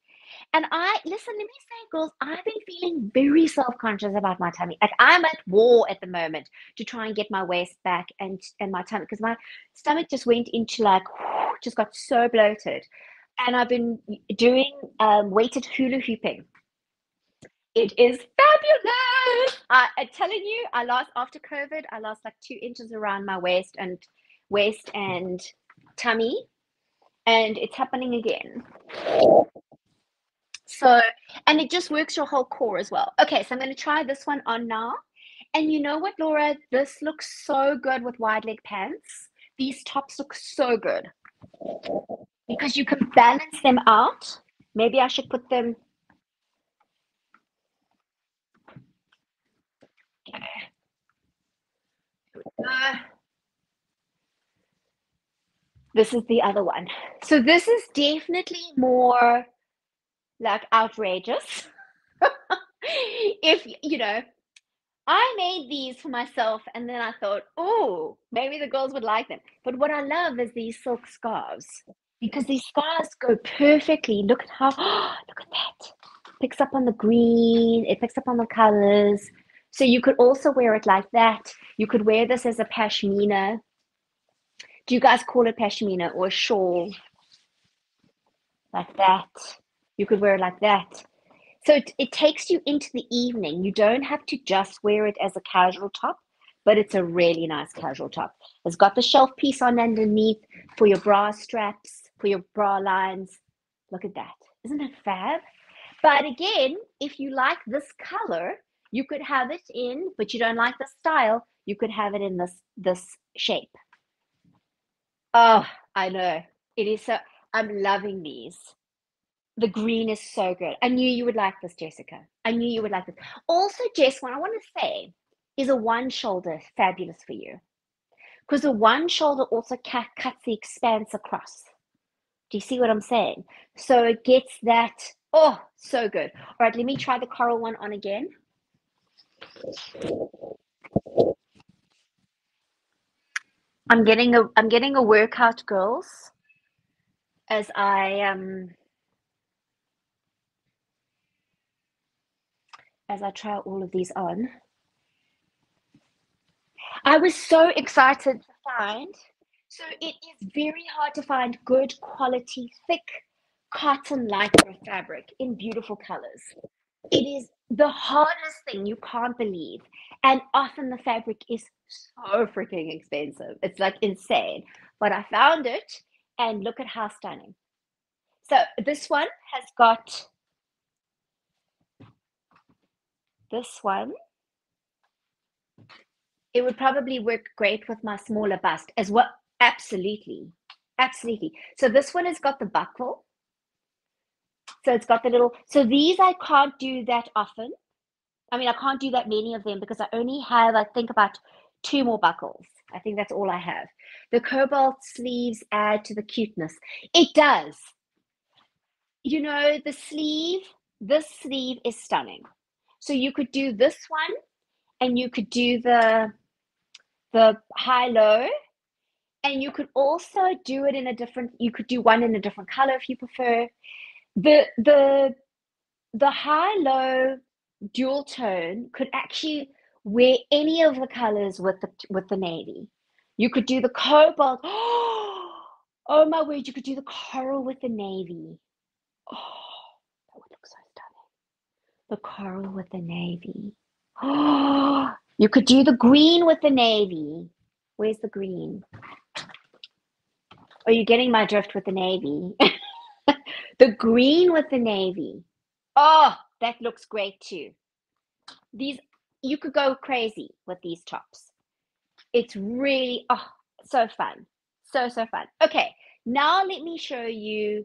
And I listen, let me say, girls, I've been feeling very self-conscious about my tummy. Like I'm at war at the moment to try and get my waist back and and my tummy because my stomach just went into like [sighs] just got so bloated and I've been doing um, weighted hula hooping. It is fabulous. I, I'm telling you, I lost after COVID. I lost like two inches around my waist and waist and tummy, and it's happening again. So, and it just works your whole core as well. Okay, so I'm going to try this one on now. And you know what, Laura? This looks so good with wide leg pants. These tops look so good because you can balance them out. Maybe I should put them. Uh, this is the other one. So this is definitely more like outrageous. [laughs] if you know, I made these for myself and then I thought, oh, maybe the girls would like them. But what I love is these silk scarves because these scarves go perfectly. Look at how, [gasps] look at that. Picks up on the green, it picks up on the colors. So you could also wear it like that. You could wear this as a pashmina. Do you guys call it pashmina or a shawl? Like that. You could wear it like that. So it, it takes you into the evening. You don't have to just wear it as a casual top, but it's a really nice casual top. It's got the shelf piece on underneath for your bra straps, for your bra lines. Look at that. Isn't it fab? But again, if you like this color, you could have it in, but you don't like the style, you could have it in this this shape. Oh, I know. It is so I'm loving these. The green is so good. I knew you would like this, Jessica. I knew you would like this. Also, Jess, what I want to say is a one shoulder fabulous for you? Because the one shoulder also cut, cuts the expanse across. Do you see what I'm saying? So it gets that, oh, so good. All right, let me try the coral one on again. I'm getting a I'm getting a workout, girls, as I um as I try all of these on. I was so excited to find. So it is very hard to find good quality, thick cotton lycra fabric in beautiful colors. It is the hardest thing you can't believe. And often the fabric is so freaking expensive. It's like insane. But I found it and look at how stunning. So this one has got this one. It would probably work great with my smaller bust as well. Absolutely. Absolutely. So this one has got the buckle. So it's got the little, so these I can't do that often. I mean, I can't do that many of them because I only have, I think, about two more buckles. I think that's all I have. The cobalt sleeves add to the cuteness. It does. You know, the sleeve, this sleeve is stunning. So you could do this one and you could do the the high low and you could also do it in a different you could do one in a different color if you prefer the the the high low dual tone could actually wear any of the colors with the with the navy. You could do the cobalt. [gasps] Oh my word, you could do the coral with the navy. Oh, that would look so stunning. The coral with the navy. Oh, [gasps] you could do the green with the navy. Where's the green? Oh, Are you getting my drift with the navy? [laughs] the green with the navy. Oh, that looks great too. These you could go crazy with these tops. It's really oh so fun. So so fun. Okay, now let me show you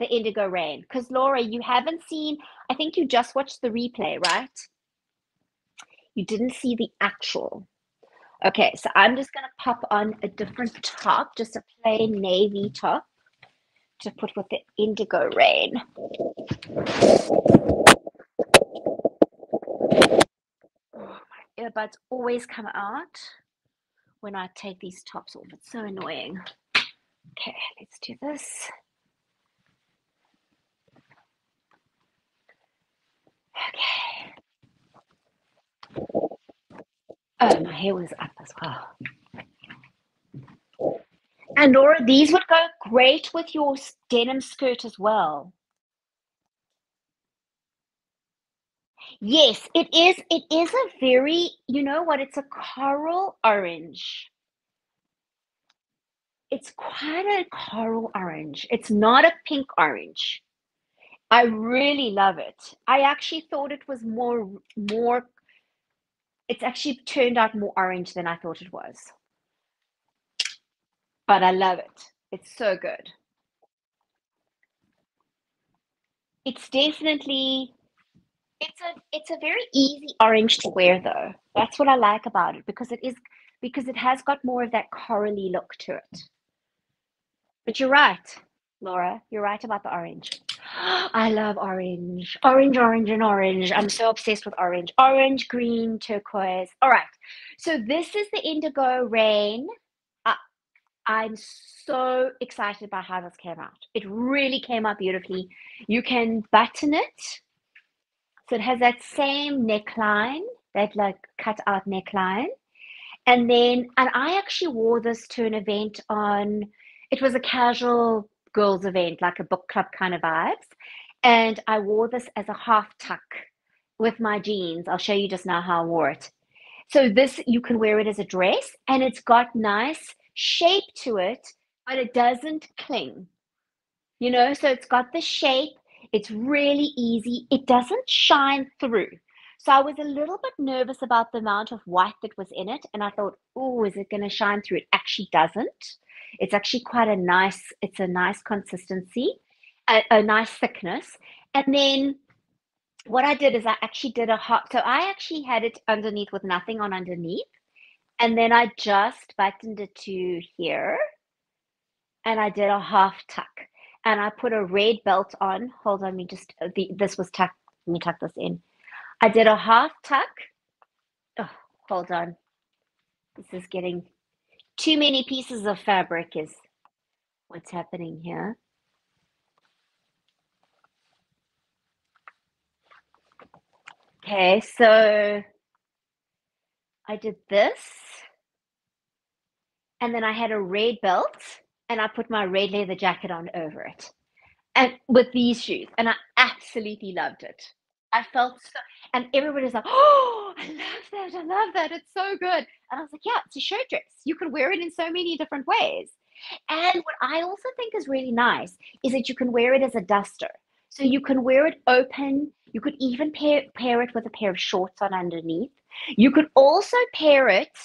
the indigo rain. Because Laura, you haven't seen, I think you just watched the replay, right? You didn't see the actual. Okay, so I'm just gonna pop on a different top, just a plain navy top to put with the indigo rain. Oh, My earbuds always come out when I take these tops off. It's so annoying. Okay, let's do this. Okay. Oh, my hair was up as well. And Laura, these would go great with your denim skirt as well. Yes, it is. It is a very, you know what? It's a coral orange. It's quite a coral orange. It's not a pink orange. I really love it. I actually thought it was more more it's actually turned out more orange than I thought it was. But I love it. It's so good. It's definitely it's a it's a very easy orange to wear though. That's what I like about it because it is because it has got more of that corally look to it. But you're right, Laura. You're right about the orange. I love orange. Orange, orange, and orange. I'm so obsessed with orange. Orange, green, turquoise. All right. So this is the indigo rain. Uh, I'm so excited about how this came out. It really came out beautifully. You can button it so it has that same neckline, that like cut out neckline. And then, and I actually wore this to an event on, it was a casual girls' event, like a book club kind of vibes. And I wore this as a half tuck with my jeans. I'll show you just now how I wore it. So this, you can wear it as a dress and it's got nice shape to it, but it doesn't cling. You know, so it's got the shape. It's really easy. It doesn't shine through. So I was a little bit nervous about the amount of white that was in it. And I thought, oh, is it going to shine through? It actually doesn't. It's actually quite a nice, it's a nice consistency, a, a nice thickness. And then what I did is I actually did a hot, so I actually had it underneath with nothing on underneath. And then I just buttoned it to here and I did a half tuck and I put a red belt on. Hold on, me just, uh, the, this was tucked. Let me tuck this in. I did a half tuck. Oh, hold on. This is getting too many pieces of fabric is what's happening here. Okay, so I did this. And then I had a red belt and I put my red leather jacket on over it. And with these shoes. And I absolutely loved it. I felt so, and everybody's like, oh, I love that. I love that. It's so good. And I was like, yeah, it's a shirt dress. You can wear it in so many different ways. And what I also think is really nice is that you can wear it as a duster. So you can wear it open. You could even pair, pair it with a pair of shorts on underneath. You could also pair it.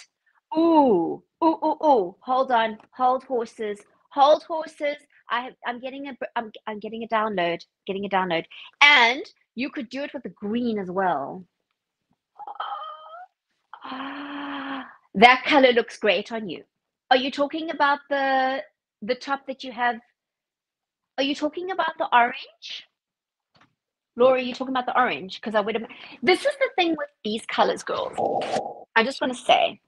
Ooh, ooh, ooh, ooh. Hold on. Hold horses. Hold horses. I have, I'm getting a I'm, I'm getting a download. Getting a download. And you could do it with the green as well. that color looks great on you. Are you talking about the the top that you have? Are you talking about the orange? Laura, are you talking about the orange? Because I would have. This is the thing with these colors, girls. I just want to say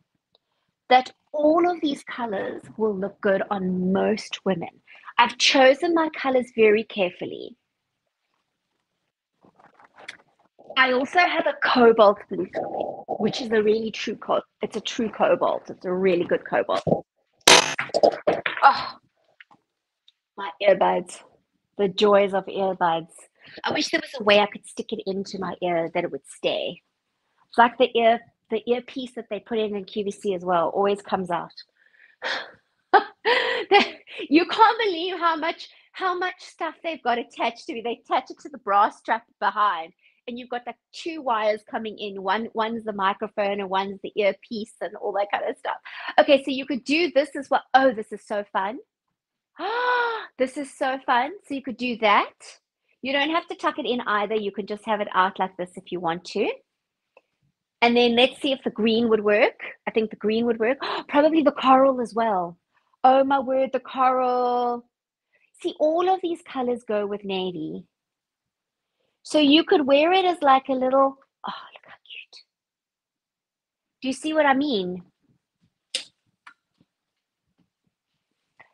that all of these colors will look good on most women. I've chosen my colors very carefully. I also have a cobalt blue which is a really true co- it's a true cobalt. It's a really good cobalt. Oh, my earbuds. The joys of earbuds. I wish there was a way I could stick it into my ear that it would stay. It's like the ear the earpiece that they put in in QVC as well always comes out. [laughs] you can't believe how much how much stuff they've got attached to me. They attach it to the brass strap behind and you've got like two wires coming in. One one's the microphone and one's the earpiece and all that kind of stuff. Okay, so you could do this as well. Oh, this is so fun. Ah, [gasps] this is so fun. So you could do that. You don't have to tuck it in either. You can just have it out like this if you want to. And then let's see if the green would work. I think the green would work. [gasps] Probably the coral as well. Oh my word, the coral. See, all of these colors go with navy. So you could wear it as like a little, oh, look how cute. Do you see what I mean?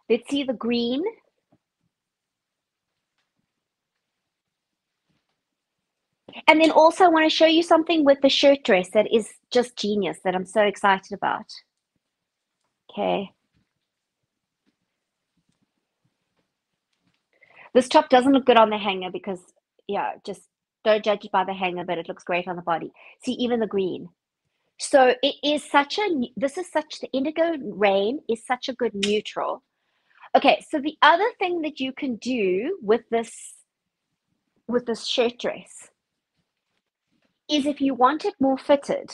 Let's see the green. And then also I want to show you something with the shirt dress that is just genius that I'm so excited about. Okay. This top doesn't look good on the hanger because yeah, just don't judge it by the hanger, but it looks great on the body. See, even the green. So it is such a, this is such, the indigo rain is such a good neutral. Okay, so the other thing that you can do with this, with this shirt dress is if you want it more fitted,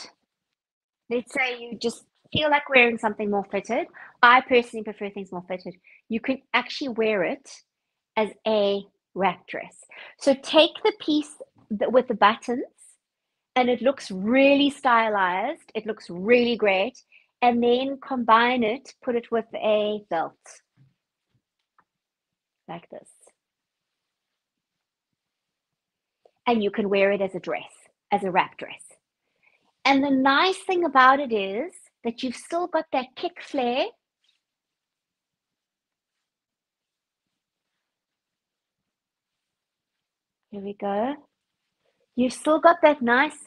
let's say you just feel like wearing something more fitted. I personally prefer things more fitted. You can actually wear it as a wrap dress. So take the piece that, with the buttons and it looks really stylized. It looks really great. And then combine it, put it with a belt like this. And you can wear it as a dress, as a wrap dress. And the nice thing about it is that you've still got that kick flare Here we go. You've still got that nice,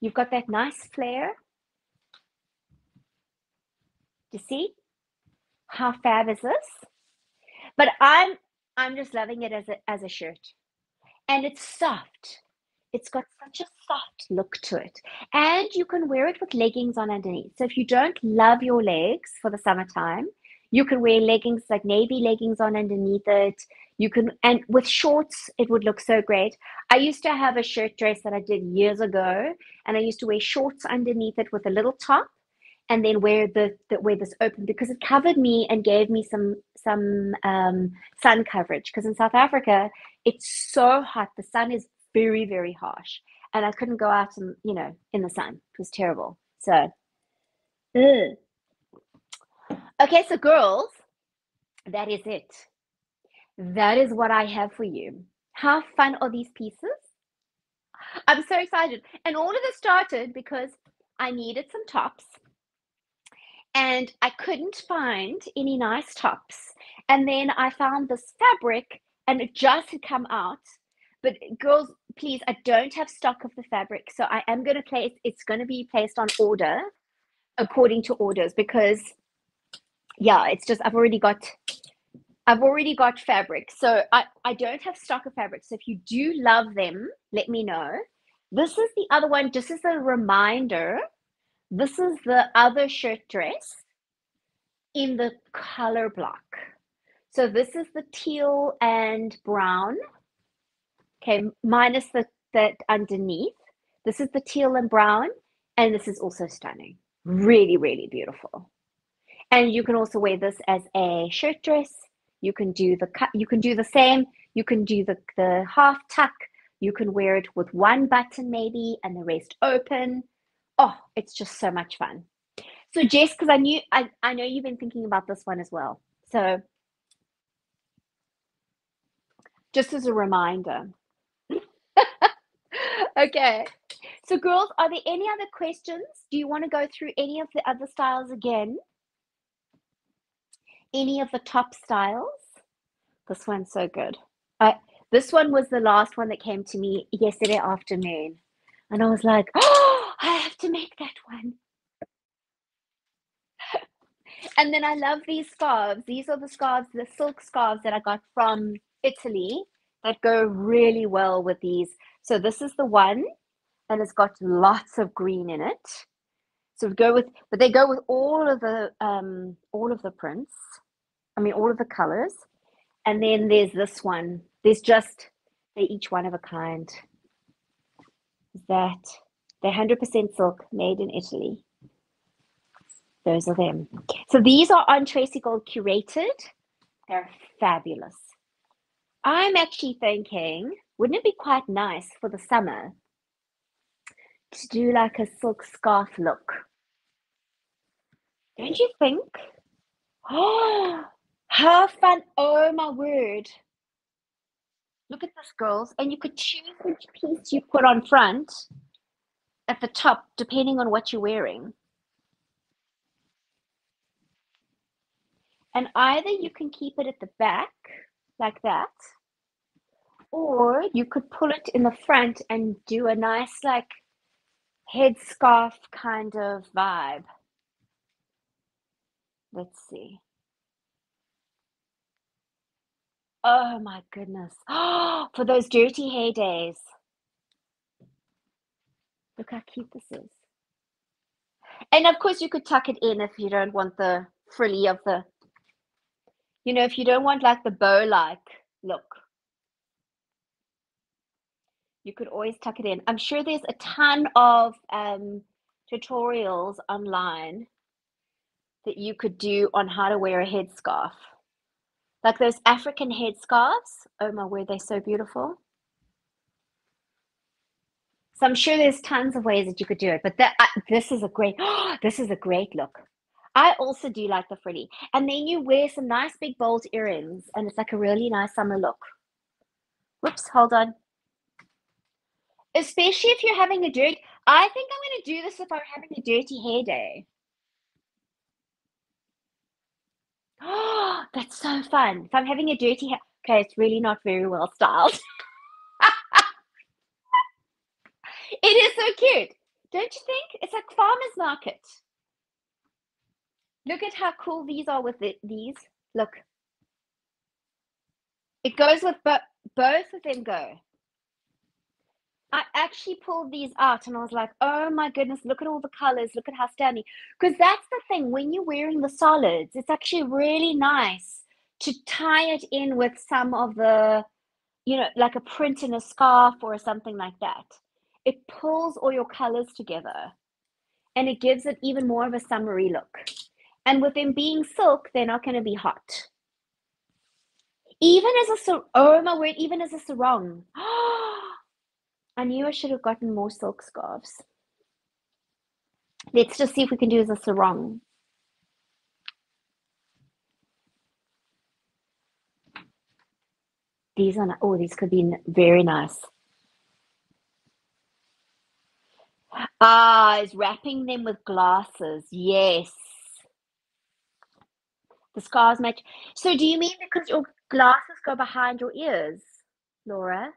you've got that nice flare. You see? How fab is this? But I'm I'm just loving it as a as a shirt. And it's soft. It's got such a soft look to it. And you can wear it with leggings on underneath. So if you don't love your legs for the summertime, you can wear leggings like navy leggings on underneath it. You can, and with shorts, it would look so great. I used to have a shirt dress that I did years ago, and I used to wear shorts underneath it with a little top, and then wear the, the wear this open because it covered me and gave me some some um, sun coverage. Because in South Africa, it's so hot. The sun is very very harsh, and I couldn't go out and you know in the sun. It was terrible. So. Ugh. Okay, so girls, that is it. That is what I have for you. How fun are these pieces? I'm so excited. And all of this started because I needed some tops and I couldn't find any nice tops. And then I found this fabric and it just had come out. But girls, please, I don't have stock of the fabric. So I am going to place, it's going to be placed on order according to orders because yeah, it's just I've already got I've already got fabric. So I, I don't have stock of fabric. So if you do love them, let me know. This is the other one, just as a reminder. This is the other shirt dress in the color block. So this is the teal and brown. Okay, minus the that underneath. This is the teal and brown, and this is also stunning. Really, really beautiful. And you can also wear this as a shirt dress. You can do the cut, you can do the same. You can do the, the half tuck. You can wear it with one button maybe and the rest open. Oh, it's just so much fun. So Jess, because I knew I, I know you've been thinking about this one as well. So just as a reminder. [laughs] okay. So girls, are there any other questions? Do you want to go through any of the other styles again? Any of the top styles. This one's so good. I, this one was the last one that came to me yesterday afternoon. And I was like, [gasps] oh, I have to make that one. [laughs] and then I love these scarves. These are the scarves, the silk scarves that I got from Italy that go really well with these. So this is the one and it's got lots of green in it. So go with, but they go with all of the um, all of the prints. I mean, all of the colors. And then there's this one. There's just they're each one of a kind. That they're hundred percent silk, made in Italy. Those are them. So these are on Tracy Gold curated. They're fabulous. I'm actually thinking, wouldn't it be quite nice for the summer to do like a silk scarf look? Don't you think? Oh, [gasps] how fun. Oh my word. Look at this, girls. And you could choose which piece you put on front at the top, depending on what you're wearing. And either you can keep it at the back, like that, or you could pull it in the front and do a nice, like, headscarf kind of vibe. Let's see. Oh my goodness. [gasps] For those dirty hair days. Look how cute this is. And of course, you could tuck it in if you don't want the frilly of the, you know, if you don't want like the bow like look. You could always tuck it in. I'm sure there's a ton of um, tutorials online that you could do on how to wear a headscarf. Like those African headscarves. Oh my word, they're so beautiful. So I'm sure there's tons of ways that you could do it, but that uh, this is a great, oh, [gasps] this is a great look. I also do like the frilly. And then you wear some nice big bold earrings and it's like a really nice summer look. Whoops, hold on. Especially if you're having a dirty, I think I'm going to do this if I'm having a dirty hair day. Oh, [gasps] that's so fun. I'm having a dirty hair, okay, it's really not very well styled. [laughs] it is so cute. Don't you think? It's like farmer's market. Look at how cool these are with it, these. Look. It goes with bo both of them go. I actually pulled these out and I was like, oh my goodness, look at all the colors. Look at how stunning. Because that's the thing, when you're wearing the solids, it's actually really nice to tie it in with some of the, you know, like a print in a scarf or something like that. It pulls all your colors together and it gives it even more of a summery look. And with them being silk, they're not going to be hot. Even as a, oh my word, even as a sarong. [gasps] Oh I knew I should have gotten more silk scarves. Let's just see if we can do a sarong. These are, oh, these could be very nice. Ah, is wrapping them with glasses. Yes. The scars match. So do you mean because your glasses go behind your ears, Laura?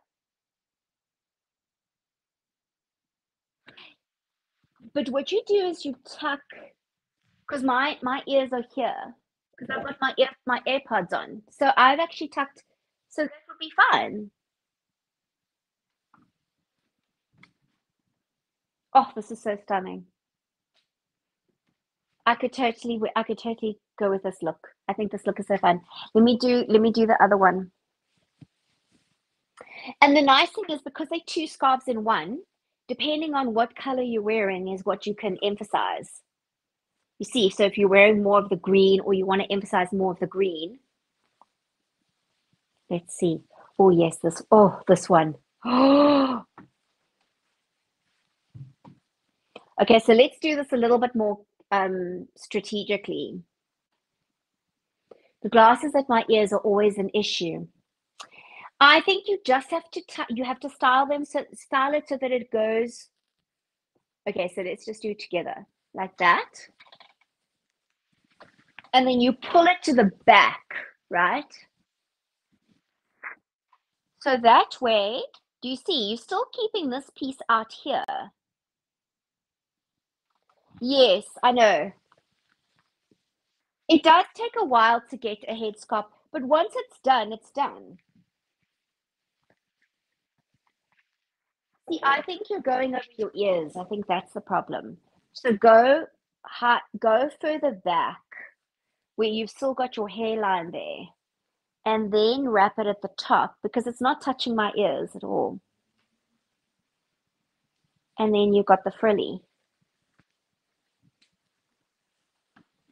But what you do is you tuck, because my my ears are here, because I've got my ear my AirPods on. So I've actually tucked, so this would be fun. Oh, this is so stunning. I could totally, I could totally go with this look. I think this look is so fun. Let me do, let me do the other one. And the nice thing is because they're two scarves in one, depending on what color you're wearing is what you can emphasize. You see, so if you're wearing more of the green or you want to emphasize more of the green, let's see. Oh, yes, this, oh, this one. [gasps] Okay, so let's do this a little bit more um, strategically. The glasses at my ears are always an issue. I think you just have to you have to style them so style it so that it goes. Okay, so let's just do it together like that, and then you pull it to the back, right? So that way, do you see? You're still keeping this piece out here, Yes, I know. It does take a while to get a headscarf, but once it's done, it's done. See, I think you're going over your ears. I think that's the problem. So go go further back where you've still got your hairline there, and then wrap it at the top because it's not touching my ears at all. And then you've got the frilly.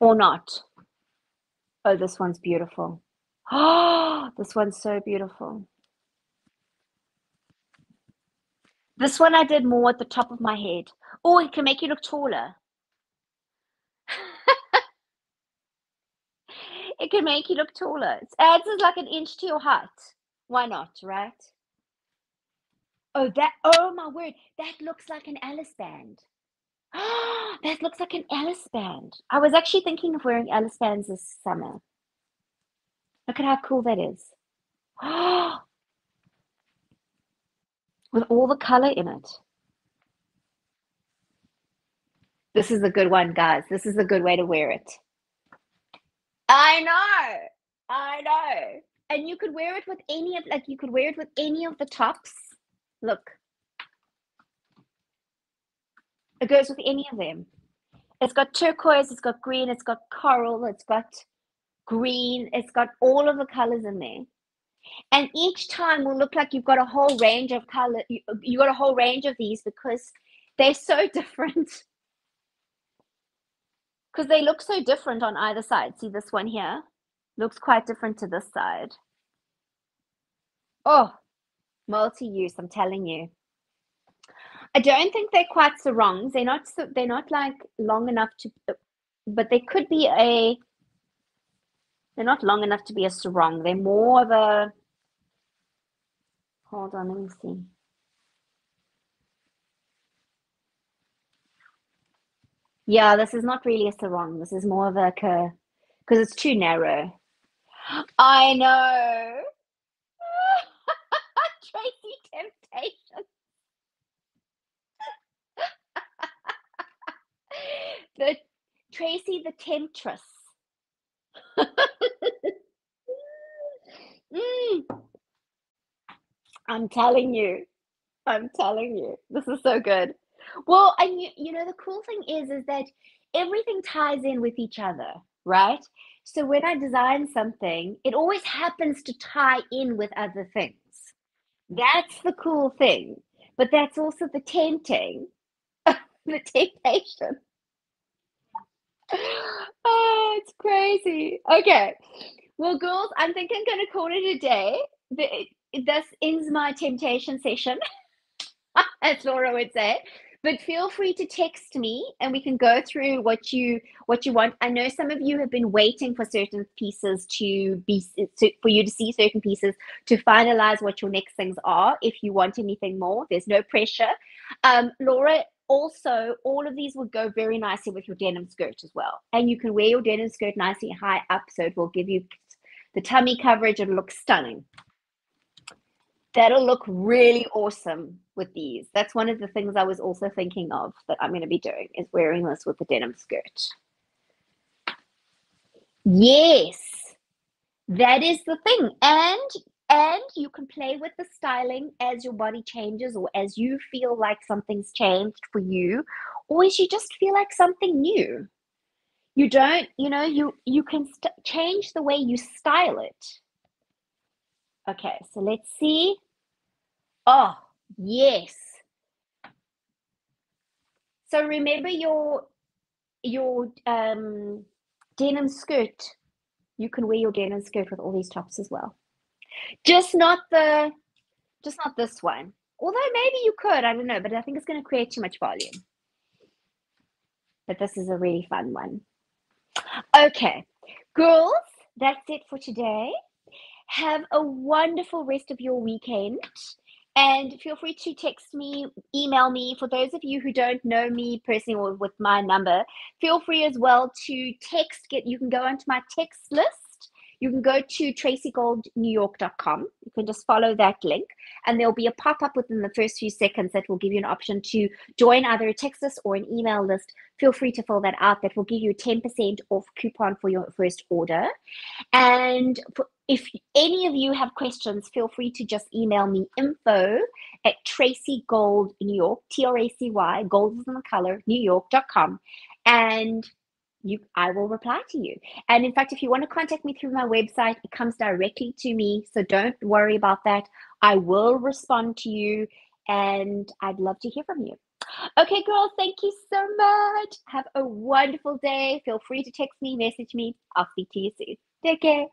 or not. Oh, this one's beautiful. Oh, [gasps] this one's so beautiful. This one I did more at the top of my head. Oh, it can make you look taller. [laughs] it can make you look taller. It adds like an inch to your height. Why not, right? Oh, that, oh my word, that looks like an Alice band. [gasps] that looks like an Alice band. I was actually thinking of wearing Alice bands this summer. Look at how cool that is. [gasps] Oh, With all the color in it. This is a good one, guys. This is a good way to wear it. I know. I know. And you could wear it with any of like you could wear it with any of the tops. Look. It goes with any of them. It's got turquoise, it's got green, it's got coral, it's got green, it's got all of the colors in there. And each time will look like you've got a whole range of color. You, you got a whole range of these because they're so [laughs] different. Because they look so different on either side. See this one here? Looks quite different to this side. Oh, multi-use, I'm telling you. I don't think they're quite sarongs. They're not. They're not like long enough to, but they could be a. They're not long enough to be a sarong. They're more of a. Hold on, let me see. Yeah, this is not really a sarong. This is more of a because it's too narrow. [gasps] I know. [laughs] Tracy Temptation. [laughs] the Tracy, the temptress. [laughs] [laughs] mm. I'm telling you. I'm telling you. This is so good. Well, and you, you know, the cool thing is, is that everything ties in with each other, right? So when I design something, it always happens to tie in with other things. That's the cool thing. But that's also the tempting, [laughs] the temptation. [laughs] Oh, it's crazy. Okay. Well, girls, I think I'm going to call it a day. This ends my temptation session, [laughs] as Laura would say but feel free to text me and we can go through what you what you want i know some of you have been waiting for certain pieces to be for you to see certain pieces to finalize what your next things are if you want anything more there's no pressure um, laura also all of these would go very nicely with your denim skirt as well and you can wear your denim skirt nicely high up so it will give you the tummy coverage and look stunning that'll look really awesome with these. That's one of the things I was also thinking of that I'm going to be doing is wearing this with the denim skirt. Yes, that is the thing. And and you can play with the styling as your body changes or as you feel like something's changed for you or as you just feel like something new you don't you know you you can change the way you style it okay so let's see Oh, yes. So remember your your um, denim skirt. You can wear your denim skirt with all these tops as well. Just not the, just not this one. Although maybe you could, I don't know, but I think it's going to create too much volume. But this is a really fun one. Okay, girls, that's it for today. Have a wonderful rest of your weekend. And feel free to text me, email me. For those of you who don't know me personally or with my number, feel free as well to text. Get you can go onto my text list. You can go to tracygoldnewyork.com. You can just follow that link, and there'll be a pop up within the first few seconds that will give you an option to join either a text list or an email list. Feel free to fill that out. That will give you a 10% off coupon for your first order. And for, if any of you have questions, feel free to just email me info at Tracy Gold New York, T R A C Y, gold is in the color, New York.com. And you I will reply to you. And in fact, if you want to contact me through my website, it comes directly to me. So don't worry about that. I will respond to you and I'd love to hear from you. Okay, girls, thank you so much. Have a wonderful day. Feel free to text me, message me. I'll speak to you soon. Take care.